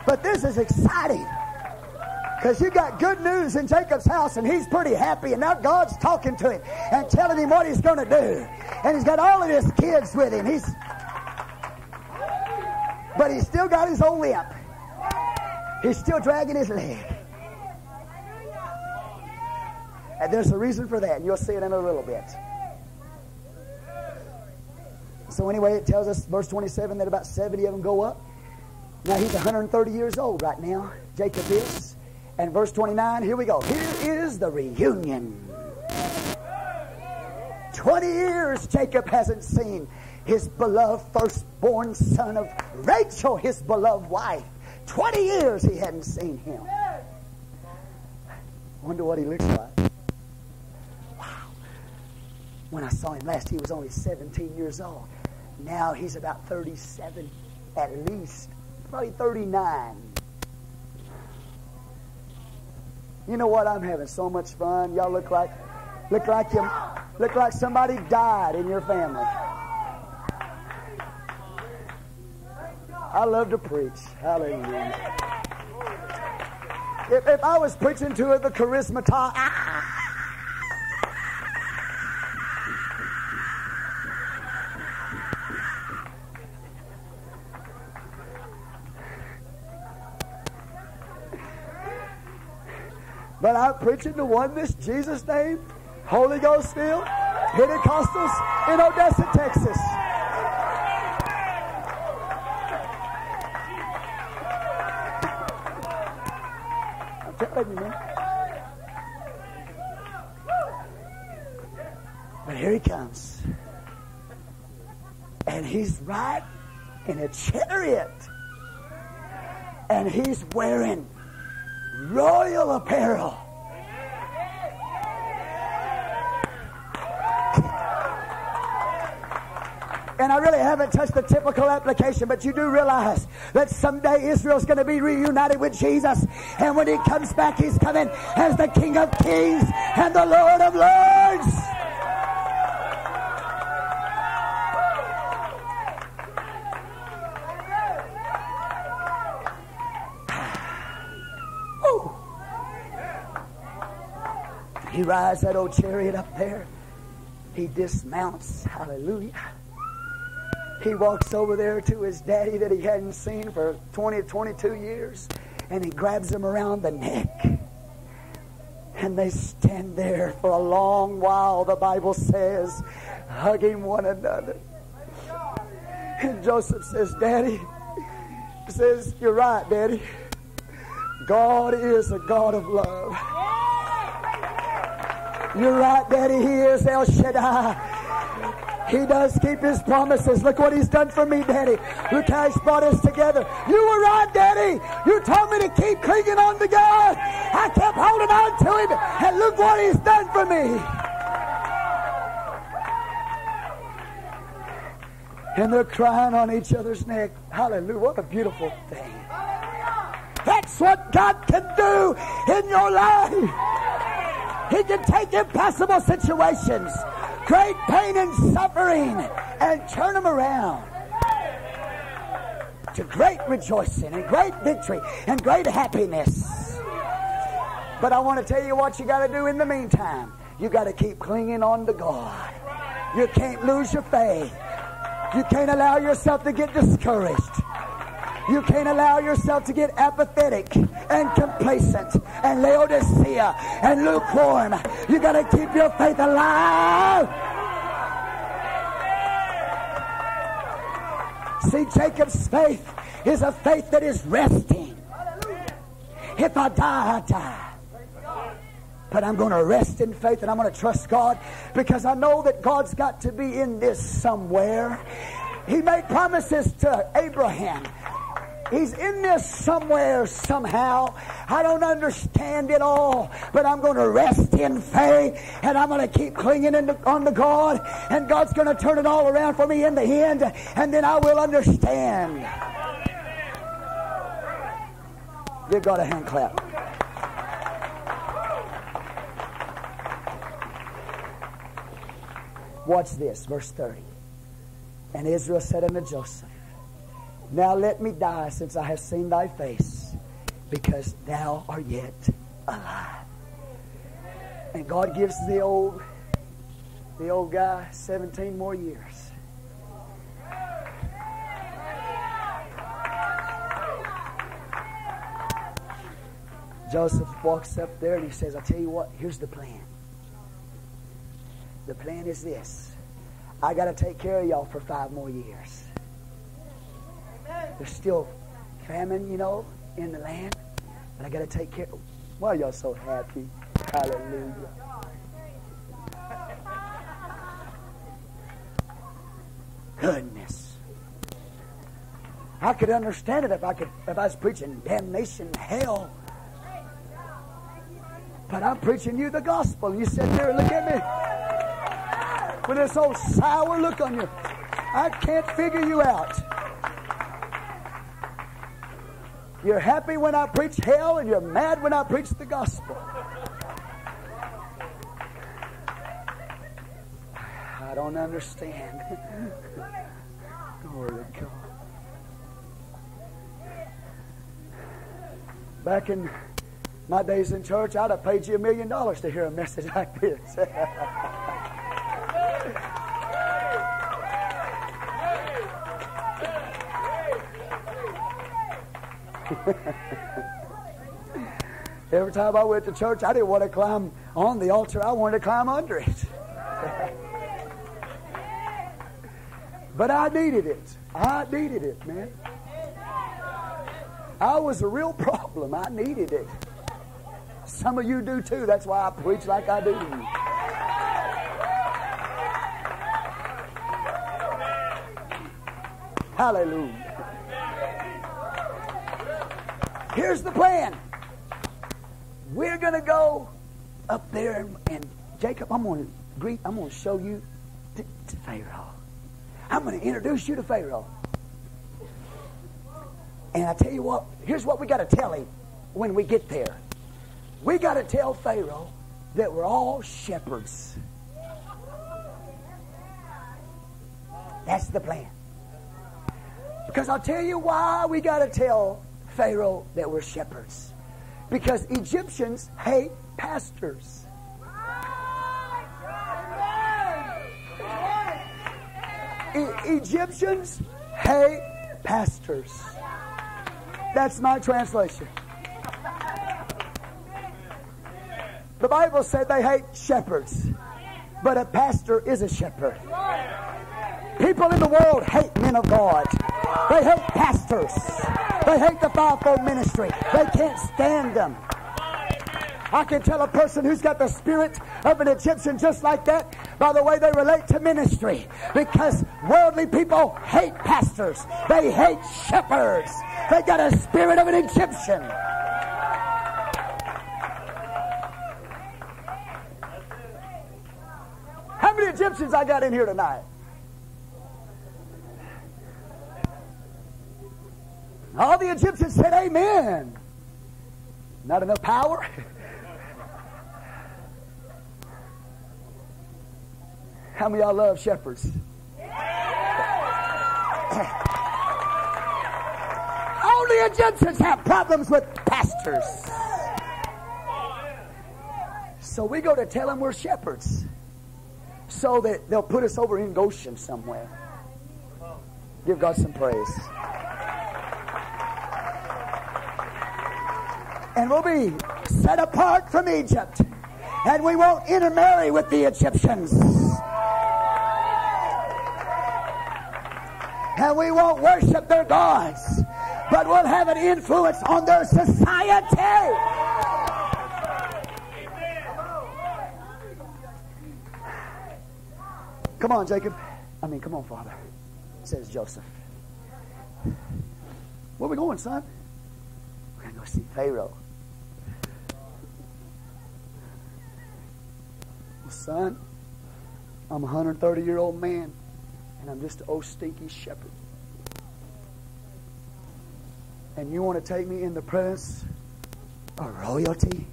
But this is exciting. Because you got good news in Jacob's house, and he's pretty happy, and now God's talking to him and telling him what he's going to do. And he's got all of his kids with him. He's but he's still got his old limp. He's still dragging his leg. And there's a reason for that. You'll see it in a little bit. So, anyway, it tells us, verse 27, that about 70 of them go up. Now, he's 130 years old right now, Jacob is. And verse 29, here we go. Here is the reunion. 20 years Jacob hasn't seen his beloved firstborn son of Rachel, his beloved wife. 20 years he hadn't seen him. Wonder what he looks like. Wow. When I saw him last, he was only 17 years old. Now he's about 37 at least, probably 39. You know what? I'm having so much fun. Y'all look like look like you look like somebody died in your family. I love to preach. Hallelujah. If, if I was preaching to it, the charisma talk, ah, But I'm preaching the oneness, Jesus' name, Holy Ghost filled, Pentecostals in Odessa, Texas. I'm telling you, man. But here he comes. And he's right in a chariot. And he's wearing royal apparel. And I really haven't touched the typical application, but you do realize that someday Israel's going to be reunited with Jesus. And when he comes back, he's coming as the King of Kings and the Lord of Lords. He rides that old chariot up there. He dismounts. Hallelujah. He walks over there to his daddy that he hadn't seen for 20 or 22 years, and he grabs him around the neck. And they stand there for a long while, the Bible says, hugging one another. And Joseph says, Daddy, says, You're right, Daddy. God is a God of love. You're right, Daddy. He is El Shaddai. He does keep his promises. Look what he's done for me, Daddy. Look how he's brought us together. You were right, Daddy. You told me to keep clinging on to God. I kept holding on to him, and look what he's done for me. And they're crying on each other's neck. Hallelujah. What a beautiful thing. That's what God can do in your life. He can take impossible situations, great pain and suffering, and turn them around to great rejoicing and great victory and great happiness. But I want to tell you what you got to do in the meantime. You got to keep clinging on to God. You can't lose your faith. You can't allow yourself to get discouraged. You can't allow yourself to get apathetic and complacent and Laodicea and lukewarm. You got to keep your faith alive. See, Jacob's faith is a faith that is resting. If I die, I die. But I'm going to rest in faith and I'm going to trust God because I know that God's got to be in this somewhere. He made promises to Abraham. He's in this somewhere, somehow. I don't understand it all, but I'm going to rest in faith and I'm going to keep clinging on to God, and God's going to turn it all around for me in the end, and then I will understand. Give God a hand clap. Watch this, verse 30. And Israel said unto Joseph, Now let me die since I have seen thy face, because thou art yet alive. And God gives the old the old guy 17 more years. Joseph walks up there and he says, I tell you what, here's the plan. The plan is this I got to take care of y'all for five more years. There's still famine, you know, in the land, but I got to take care. Why are y'all so happy? Hallelujah. Goodness. I could understand it if I could if I was preaching damnation, hell. But I'm preaching you the gospel. You sit there and look at me with this old sour look on you. I can't figure you out. You're happy when I preach hell, and you're mad when I preach the gospel. I don't understand. Glory to God. Back in my days in church, I'd have paid you a million dollars to hear a message like this. Every time I went to church, I didn't want to climb on the altar, I wanted to climb under it. but I needed it. I needed it, man. I was a real problem. I needed it. Some of you do too. That's why I preach like I do to you. Hallelujah. Here's the plan. We're going to go up there and, and Jacob, I'm going to greet, I'm going to show you to, to Pharaoh. I'm going to introduce you to Pharaoh. And I tell you what, here's what we got to tell him when we get there. We got to tell Pharaoh that we're all shepherds. That's the plan. Because I'll tell you why we got to tell Pharaoh that we're shepherds. Because Egyptians hate pastors. E- Egyptians hate pastors. That's my translation. The Bible said they hate shepherds, but a pastor is a shepherd. People in the world hate men of God. They hate pastors. They hate the fivefold ministry. They can't stand them. I can tell a person who's got the spirit of an Egyptian just like that by the way they relate to ministry. Because worldly people hate pastors. They hate shepherds. They got a spirit of an Egyptian. How many Egyptians I got in here tonight? All the Egyptians said, Amen. Not enough power? How many y'all love shepherds? Only Egyptians have problems with pastors. So we go to tell them we're shepherds so that they'll put us over in Goshen somewhere. Give God some praise. And we'll be set apart from Egypt. And we won't intermarry with the Egyptians. And we won't worship their gods. But we'll have an influence on their society. Come on, Jacob. I mean, come on, Father, says Joseph. Where we going, son? We're going to go see Pharaoh. Well, son, I'm a 130 year old man, and I'm just an old stinky shepherd. And you want to take me in the presence of royalty?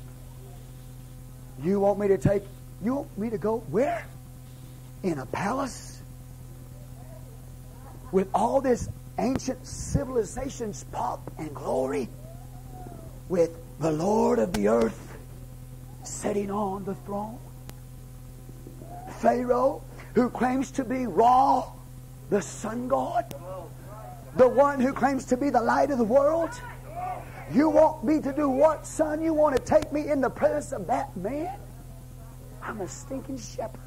You want me to take, you want me to go where? in a palace with all this ancient civilization's pomp and glory, with the Lord of the earth sitting on the throne. Pharaoh, who claims to be Ra, the sun god, the one who claims to be the light of the world. You want me to do what, son? You want to take me in the presence of that man? I'm a stinking shepherd.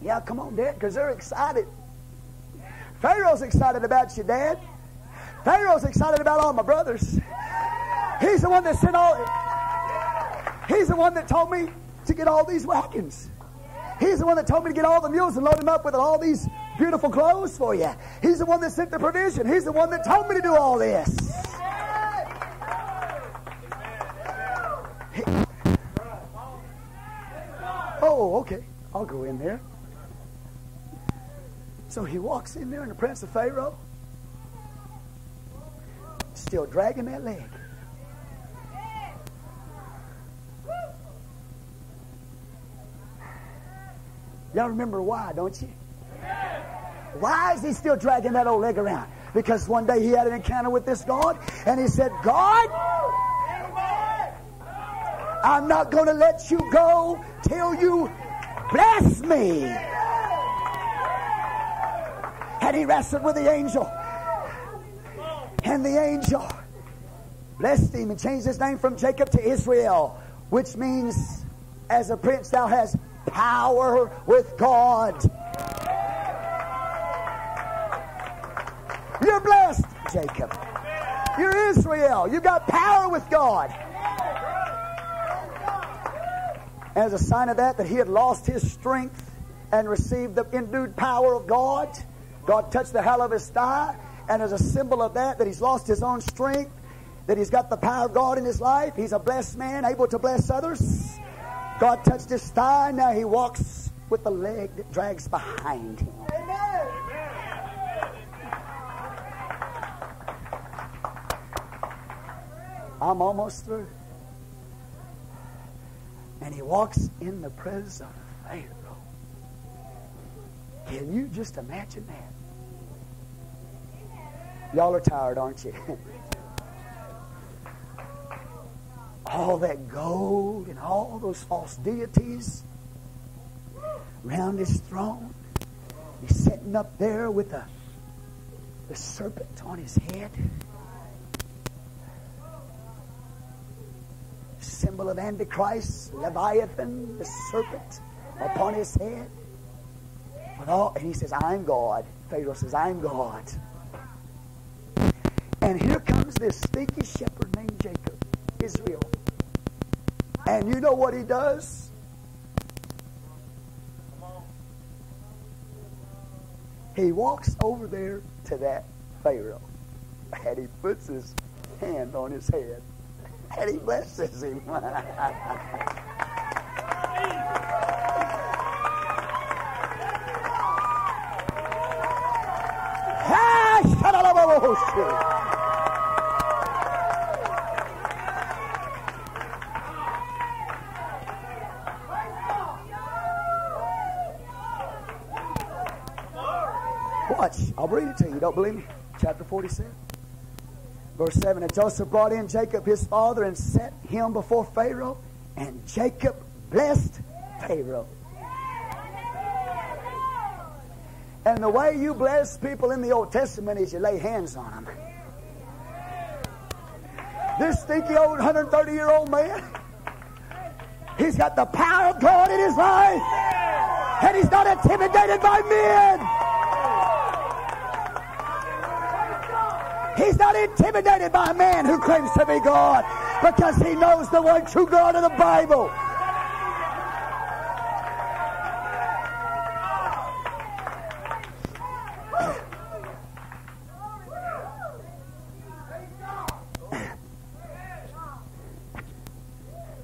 Yeah, come on, Dad, because they're excited. Pharaoh's excited about you, Dad. Pharaoh's excited about all my brothers. He's the one that sent all. He's the one that told me to get all these wagons. He's the one that told me to get all the mules and load them up with all these beautiful clothes for you. He's the one that sent the provision. He's the one that told me to do all this. Oh, okay. I'll go in there. So he walks in there and the prince of Pharaoh, still dragging that leg. Y'all remember why, don't you? Why is he still dragging that old leg around? Because one day he had an encounter with this God, and he said, God, I'm not going to let you go till you bless me and he wrestled with the angel. And the angel blessed him and changed his name from Jacob to Israel, which means, as a prince, thou hast power with God. You're blessed, Jacob. You're Israel. You've got power with God. As a sign of that, that he had lost his strength and received the endued power of God, God touched the hell of his thigh. And as a symbol of that, that he's lost his own strength, that he's got the power of God in his life, he's a blessed man, able to bless others. God touched his thigh, now he walks with the leg that drags behind him. I'm almost through. And he walks in the presence of Pharaoh. Can you just imagine that? Y'all are tired, aren't you? all that gold and all those false deities round his throne. He's sitting up there with the, the serpent on his head. Symbol of Antichrist, Leviathan, the serpent upon his head. All, and he says, I'm God. Pharaoh says, I'm God. And here comes this stinky shepherd named Jacob, Israel. And you know what he does? He walks over there to that Pharaoh and he puts his hand on his head and he blesses him. I'll read it to you. Don't believe me? Chapter 47. Verse 7 And Joseph brought in Jacob his father and set him before Pharaoh, and Jacob blessed Pharaoh. And the way you bless people in the Old Testament is you lay hands on them. This stinky old 130 year old man, he's got the power of God in his life, and he's not intimidated by men. He's not intimidated by a man who claims to be God because he knows the one true God of the Bible.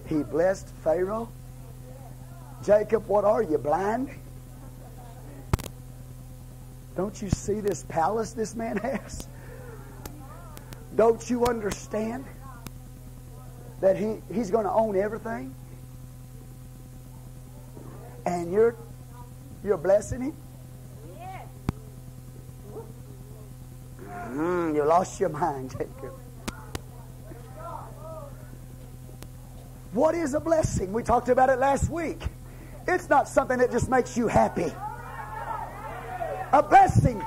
He blessed Pharaoh. Jacob, what are you, blind? Don't you see this palace this man has? Don't you understand that he, he's going to own everything? And you're you're blessing him? Mm, you lost your mind, Jacob. What is a blessing? We talked about it last week. It's not something that just makes you happy. A blessing,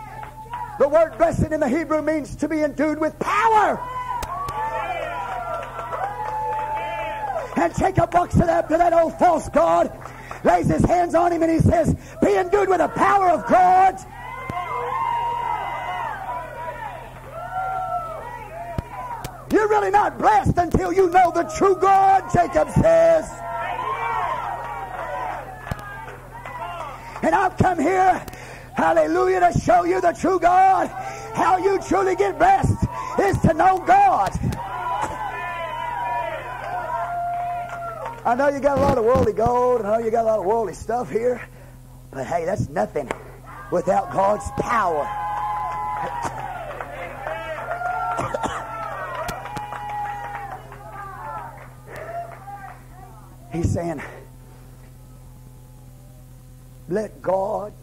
the word blessed in the Hebrew means to be endued with power. And Jacob walks to that, to that old false God, lays his hands on him, and he says, Be endued with the power of God. You're really not blessed until you know the true God, Jacob says. And I've come here, hallelujah, to show you the true God. How you truly get blessed is to know God. I know you got a lot of worldly gold, I know you got a lot of worldly stuff here, but hey, that's nothing without God's power. He's saying, let God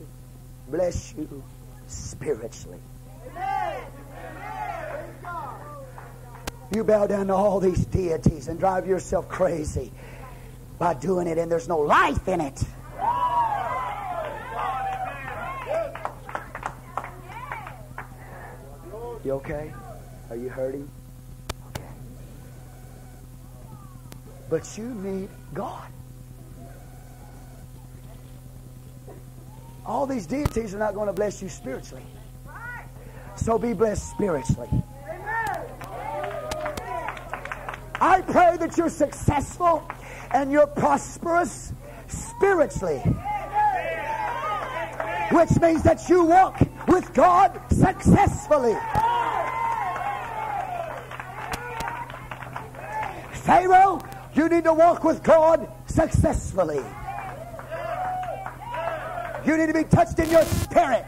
bless you spiritually. You bow down to all these deities and drive yourself crazy by doing it, and there's no life in it. You okay? Are you hurting? Okay. But you need God. All these deities are not going to bless you spiritually. So be blessed spiritually. I pray that you're successful and you're prosperous spiritually. Which means that you walk with God successfully. Pharaoh, you need to walk with God successfully. You need to be touched in your spirit.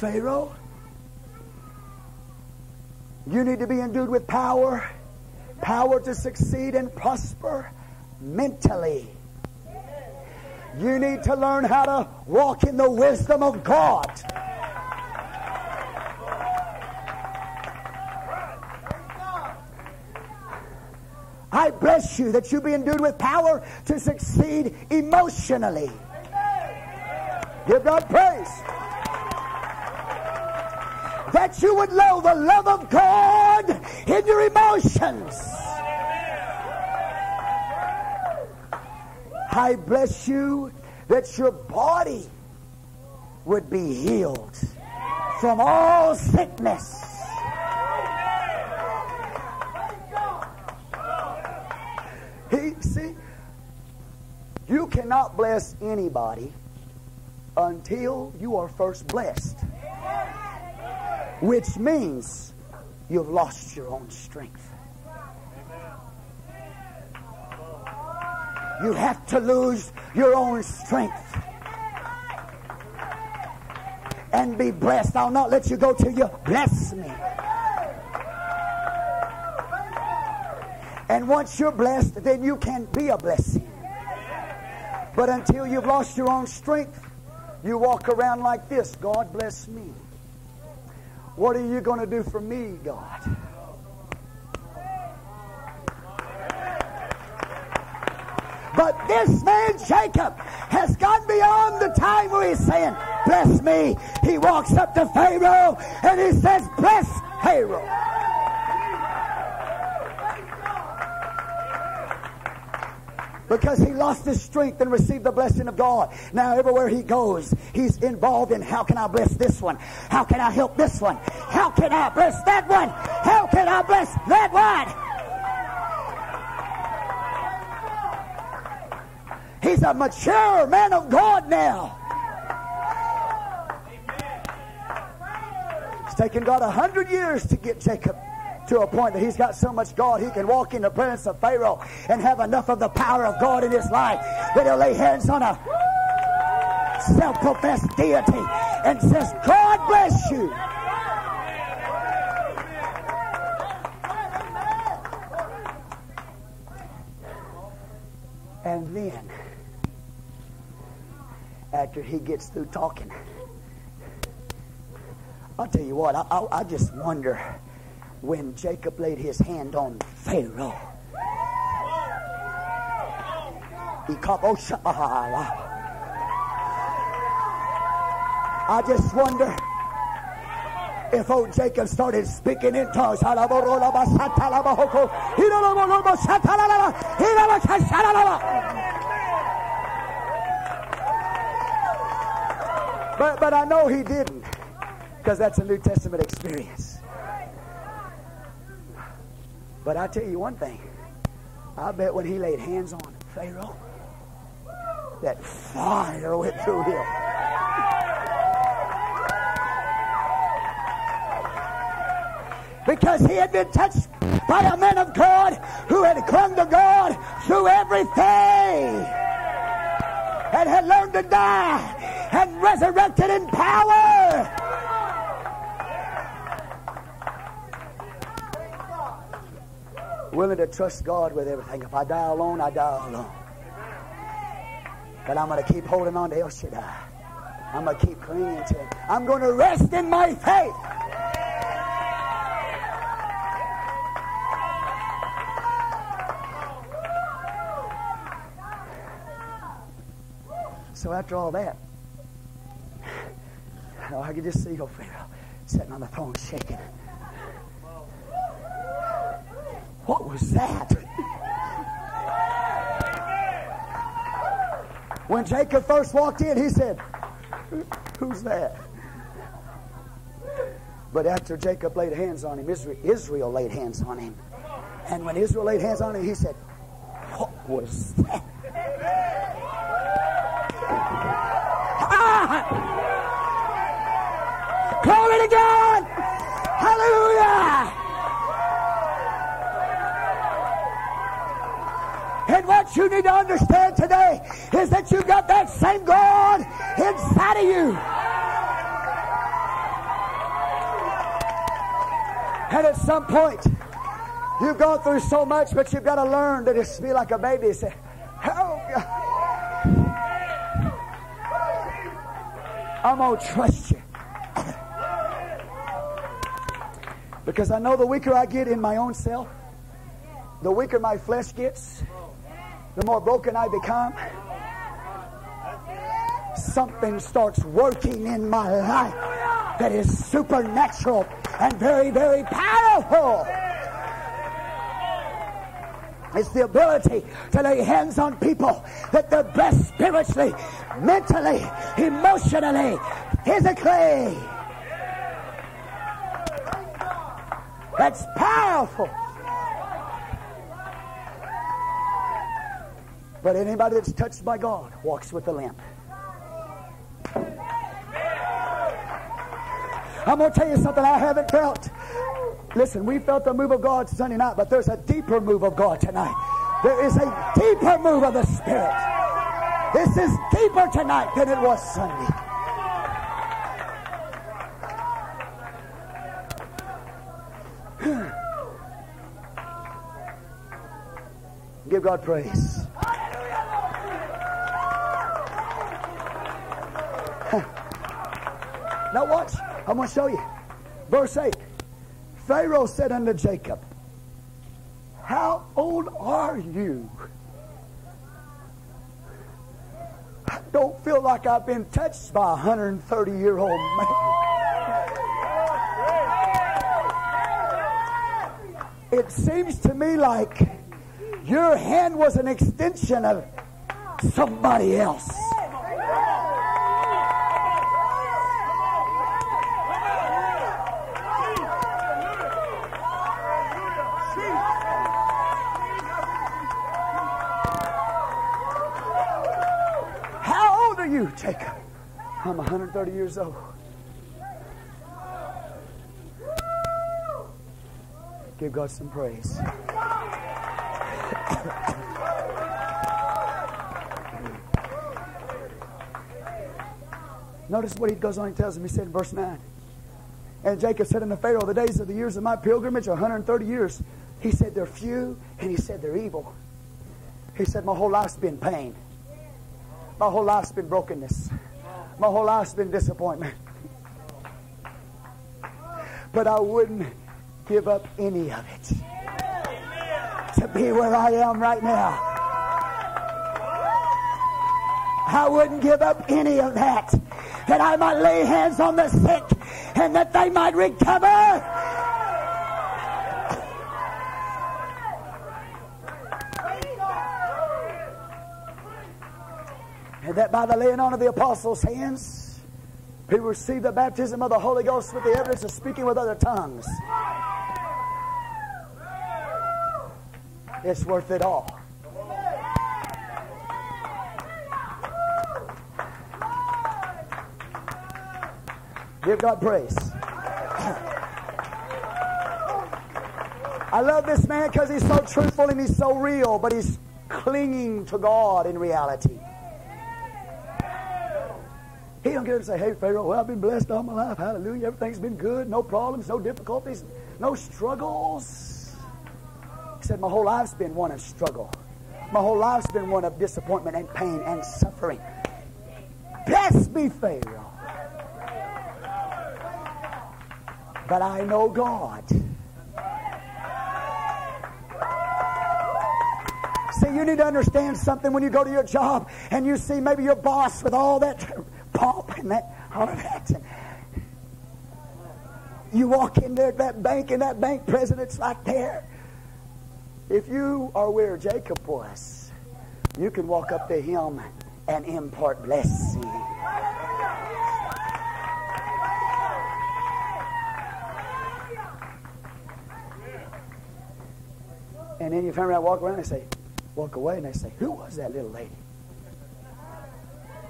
Pharaoh, you need to be endued with power, power to succeed and prosper mentally. You need to learn how to walk in the wisdom of God. I bless you that you be endued with power to succeed emotionally. Give God praise. That you would know the love of God in your emotions. I bless you that your body would be healed from all sickness. He, see, you cannot bless anybody until you are first blessed, which means you've lost your own strength. You have to lose your own strength and be blessed. I'll not let you go till you bless me. And once you're blessed, then you can be a blessing. But until you've lost your own strength, you walk around like this God bless me. What are you going to do for me, God? But this man, Jacob, has gone beyond the time where he's saying, Bless me. He walks up to Pharaoh and he says, Bless Pharaoh. Because he lost his strength and received the blessing of God. Now, everywhere he goes, he's involved in how can I bless this one? How can I help this one? How can I bless that one? How can I bless that one? He's a mature man of God now. It's taken God a hundred years to get Jacob to a point that he's got so much God he can walk in the presence of Pharaoh and have enough of the power of God in his life that he'll lay hands on a self-professed deity and says, God bless you. And then, after he gets through talking, I'll tell you what, I, I, I just wonder when Jacob laid his hand on Pharaoh. I just wonder if old Jacob started speaking in tongues. But, but I know he didn't because that's a New Testament experience. But I tell you one thing. I bet when he laid hands on Pharaoh, that fire went through him. Because he had been touched by a man of God who had clung to God through everything and had learned to die and resurrected in power. Willing to trust God with everything. If I die alone, I die alone. But I'm going to keep holding on to El Shaddai. I'm going to keep clinging to Him. I'm going to rest in my faith. So after all that, I could just see old Pharaoh sitting on the throne shaking. What was that? When Jacob first walked in, he said, Who's that? But after Jacob laid hands on him, Israel laid hands on him. And when Israel laid hands on him, he said, What was that? Ah! To God! Hallelujah! And you need to understand today is that you got that same God inside of you. And at some point, you've gone through so much, but you've got to learn to just be like a baby say, Oh God. I'm going to trust you. Because I know the weaker I get in my own self, the weaker my flesh gets, the more broken I become, something starts working in my life that is supernatural and very, very powerful. It's the ability to lay hands on people that they're blessed spiritually, mentally, emotionally, physically. That's powerful. But anybody that's touched by God walks with a limp. I'm going to tell you something I haven't felt. Listen, we felt the move of God Sunday night, but there's a deeper move of God tonight. There is a deeper move of the Spirit. This is deeper tonight than it was Sunday. Hmm. Give God praise. Now watch. I'm going to show you. Verse 8. Pharaoh said unto Jacob, How old are you? I don't feel like I've been touched by a 130 year old man. It seems to me like your hand was an extension of somebody else. 30 years old. Give God some praise. Notice what he goes on and tells him. He said in verse 9, And Jacob said unto Pharaoh, The days of the years of my pilgrimage are 130 years. He said, They're few, and he said, They're evil. He said, My whole life's been pain. My whole life's been brokenness. My whole life's been disappointment. But I wouldn't give up any of it to be where I am right now. I wouldn't give up any of that that I might lay hands on the sick and that they might recover. That by the laying on of the apostles' hands, people receive the baptism of the Holy Ghost with the evidence of speaking with other tongues. It's worth it all. Give God praise. I love this man because he's so truthful and he's so real, but he's clinging to God in reality. He don't get up and say, hey, Pharaoh, well, I've been blessed all my life. Hallelujah. Everything's been good. No problems, no difficulties, no struggles. He said, my whole life's been one of struggle. My whole life's been one of disappointment and pain and suffering. Bless me, Pharaoh. But I know God. See, you need to understand something when you go to your job and you see maybe your boss with all that pomp and that all of that. You walk in there at that bank, and that bank president's right there. If you are where Jacob was, you can walk up to him and impart blessing. And then you turn around, walk around, and say, walk away, and they say, Who was that little lady?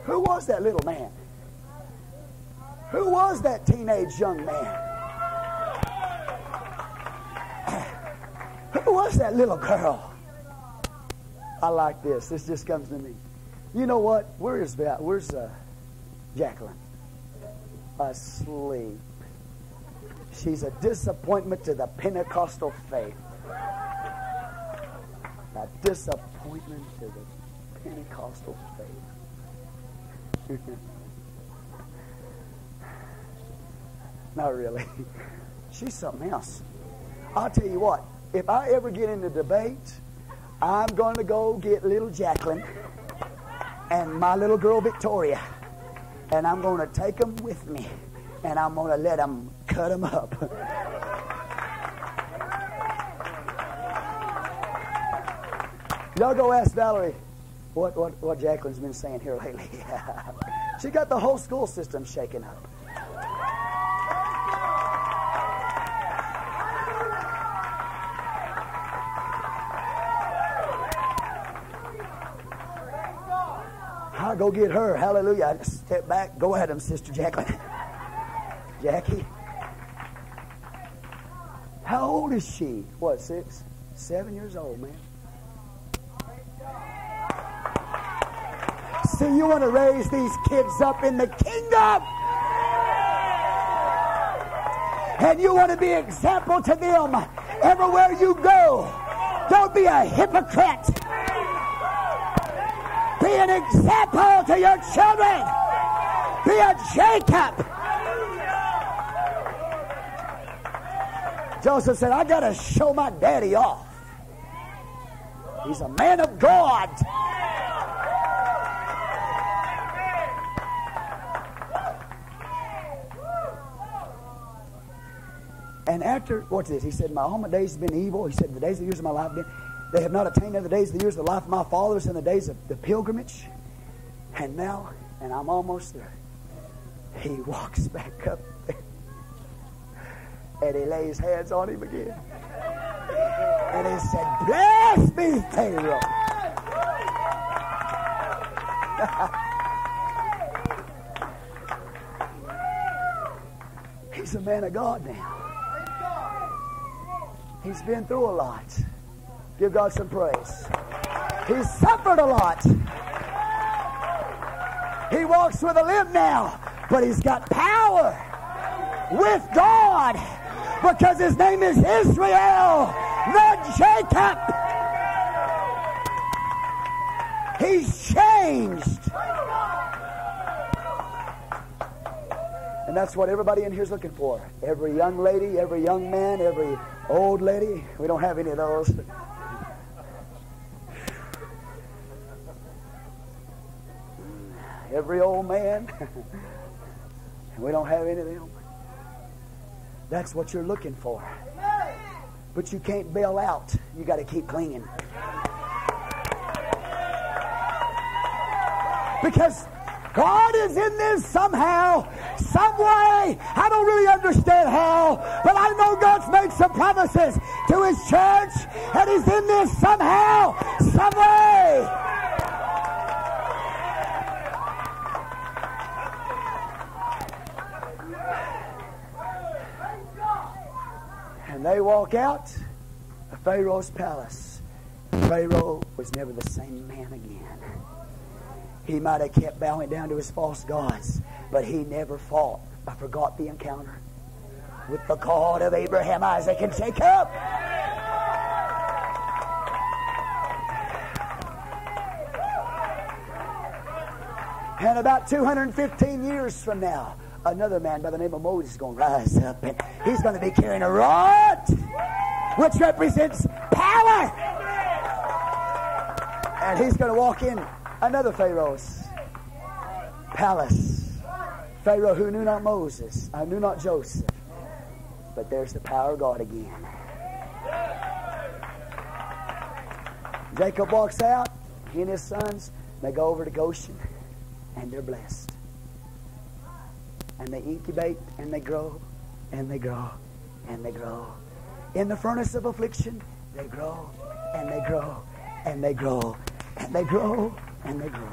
Who was that little man? Who was that teenage young man? Who was that little girl? I like this. This just comes to me. You know what? Where is that? Where's uh, Jacqueline? Asleep. She's a disappointment to the Pentecostal faith. A disappointment to the Pentecostal faith. Not really. She's something else. I'll tell you what, if I ever get in a debate, I'm going to go get little Jacqueline and my little girl Victoria, and I'm going to take them with me, and I'm going to let them cut them up. Y'all go ask Valerie what, what, what Jacqueline's been saying here lately. she got the whole school system shaken up. I'll go get her. Hallelujah. I step back. Go at him, um, Sister Jacqueline. Jackie. How old is she? What, six? Seven years old, man. See, you want to raise these kids up in the kingdom. And you want to be example to them everywhere you go. Don't be a hypocrite. Be an example to your children. Be a Jacob. Joseph said, I got to show my daddy off. He's a man of God. And what's this? He said, My all my days have been evil. He said, The days of the years of my life have been. They have not attained the days of the years of the life of my fathers and the days of the pilgrimage. And now, and I'm almost there. He walks back up there. And he lays hands on him again. And he said, Bless me, Pharaoh. He's a man of God now. He's been through a lot. Give God some praise. He's suffered a lot. He walks with a limp now, but he's got power with God because his name is Israel, not Jacob. He's changed. And that's what everybody in here is looking for. Every young lady, every young man, every old lady. We don't have any of those. Every old man. we don't have any of them. That's what you're looking for. But you can't bail out. You got to keep clinging. Because God is in this somehow, some way. I don't really understand how, but I know God's made some promises to His church, and He's in this somehow, some way. And they walk out of Pharaoh's palace. Pharaoh was never the same man again. He might have kept bowing down to his false gods, but he never fought. I forgot the encounter with the God of Abraham, Isaac, and Jacob. And about 215 years from now, another man by the name of Moses is going to rise up, and he's going to be carrying a rod, which represents power. And he's going to walk in another Pharaoh's palace. Pharaoh who knew not Moses, I knew not Joseph. But there's the power of God again. Jacob walks out, he and his sons, they go over to Goshen, and they're blessed. And they incubate, and they grow, and they grow, and they grow. In the furnace of affliction, they grow, and they grow, and they grow, and they grow, and they grow. And they grew.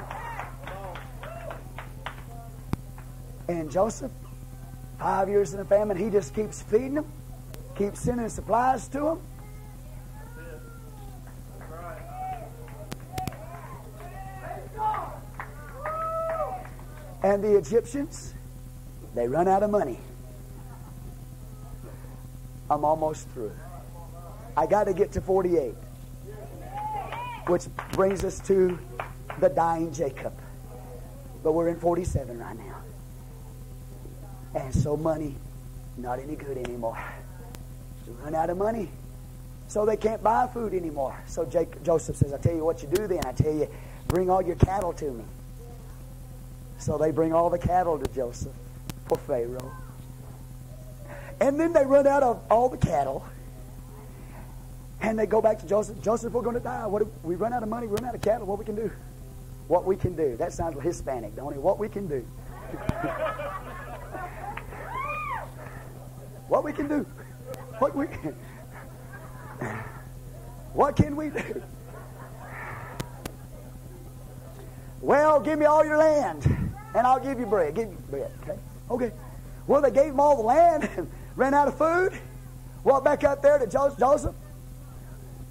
And Joseph, five years in a famine, he just keeps feeding them, keeps sending supplies to them. And the Egyptians, they run out of money. I'm almost through. I got to get to 48, which brings us to the dying Jacob. But we're in 47 right now. And so money, not any good anymore. They run out of money. So they can't buy food anymore. So Jacob, Joseph says, I tell you what you do then. I tell you, bring all your cattle to me. So they bring all the cattle to Joseph for Pharaoh. And then they run out of all the cattle. And they go back to Joseph. Joseph, we're going to die. What if we run out of money, we run out of cattle. What we can do? What we can do. That sounds Hispanic, don't it? What we can do. what we can do. What we What can we do? Well, give me all your land, and I'll give you bread. Give me bread, okay? Okay. Well, they gave him all the land and ran out of food. Walked back up there to Joseph.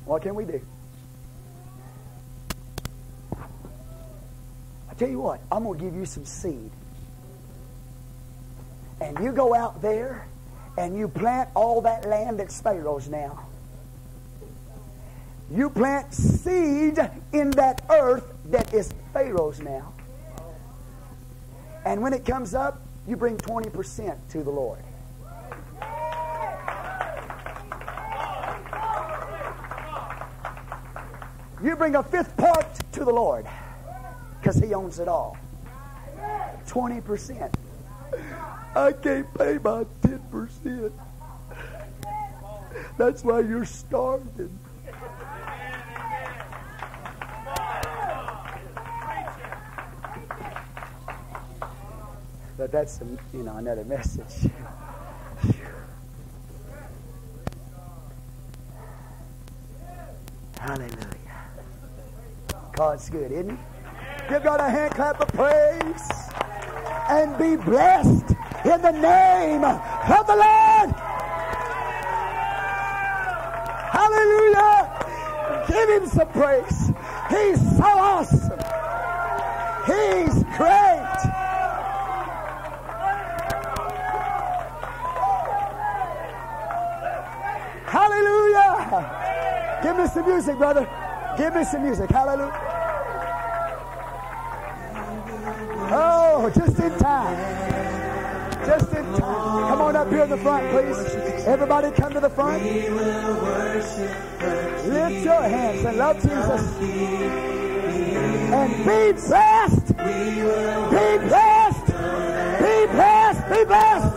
What can we do? Tell you what, I'm going to give you some seed. And you go out there and you plant all that land that's Pharaoh's now. You plant seed in that earth that is Pharaoh's now. And when it comes up, you bring 20% to the Lord. You bring a fifth part to the Lord because He owns it all. 20%. I can't pay my 10%. That's why you're starving. But that's you know another message. Hallelujah. God's good, isn't He? Give God a hand clap of praise and be blessed in the name of the Lord. Hallelujah. Give Him some praise. He's so awesome. He's great. Hallelujah. Give me some music, brother. Give me some music. Hallelujah. Lord. Just in time. Just in time. Come on up here in the front, please. Everybody come to the front. Lift your hands and love Jesus. And be blessed. Be blessed. Be blessed. Be blessed.